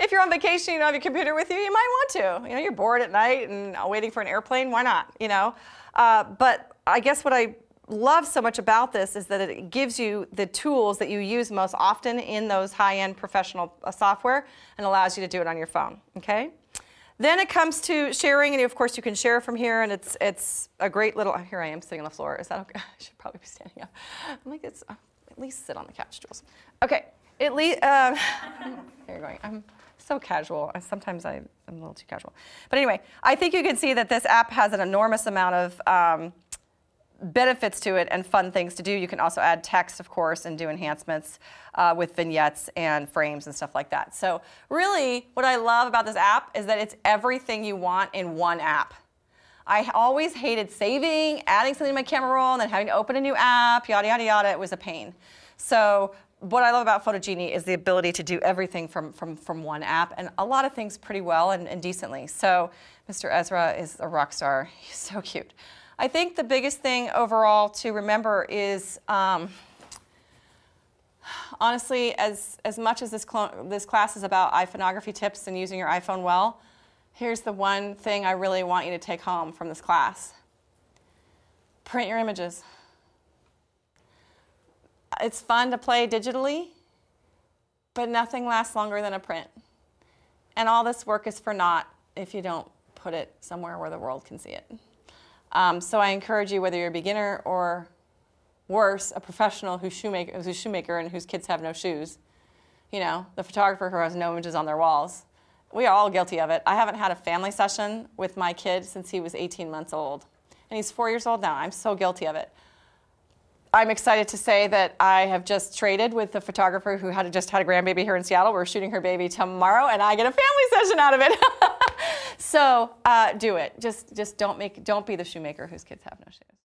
If you're on vacation, you don't have your computer with you, you might want to. You know, you're bored at night and waiting for an airplane, why not? You know, uh, but I guess what I love so much about this is that it gives you the tools that you use most often in those high-end professional uh, software and allows you to do it on your phone. Okay. Then it comes to sharing, and of course you can share from here, and it's it's a great little. Here I am sitting on the floor. Is that okay? I should probably be standing up. I'm like, it's, uh, at least sit on the couch, Jules. Okay, at least. Um, here you're going. I'm so casual. Sometimes I, am a little too casual. But anyway, I think you can see that this app has an enormous amount of. Um, benefits to it and fun things to do. You can also add text, of course, and do enhancements uh, with vignettes and frames and stuff like that. So really, what I love about this app is that it's everything you want in one app. I always hated saving, adding something to my camera roll, and then having to open a new app, yada, yada, yada. It was a pain. So what I love about Photogenie is the ability to do everything from, from, from one app and a lot of things pretty well and, and decently. So Mr. Ezra is a rock star. He's so cute. I think the biggest thing overall to remember is um, honestly, as, as much as this, this class is about iPhoneography tips and using your iPhone well, here's the one thing I really want you to take home from this class. Print your images. It's fun to play digitally, but nothing lasts longer than a print. And all this work is for naught if you don't put it somewhere where the world can see it. Um, so I encourage you, whether you're a beginner or worse, a professional who's, shoemaker, who's a shoemaker and whose kids have no shoes, you know, the photographer who has no images on their walls. We are all guilty of it. I haven't had a family session with my kid since he was 18 months old. And he's four years old now. I'm so guilty of it. I'm excited to say that I have just traded with the photographer who had just had a grandbaby here in Seattle. We're shooting her baby tomorrow, and I get a family session out of it. so uh, do it. Just just don't make don't be the shoemaker whose kids have no shoes.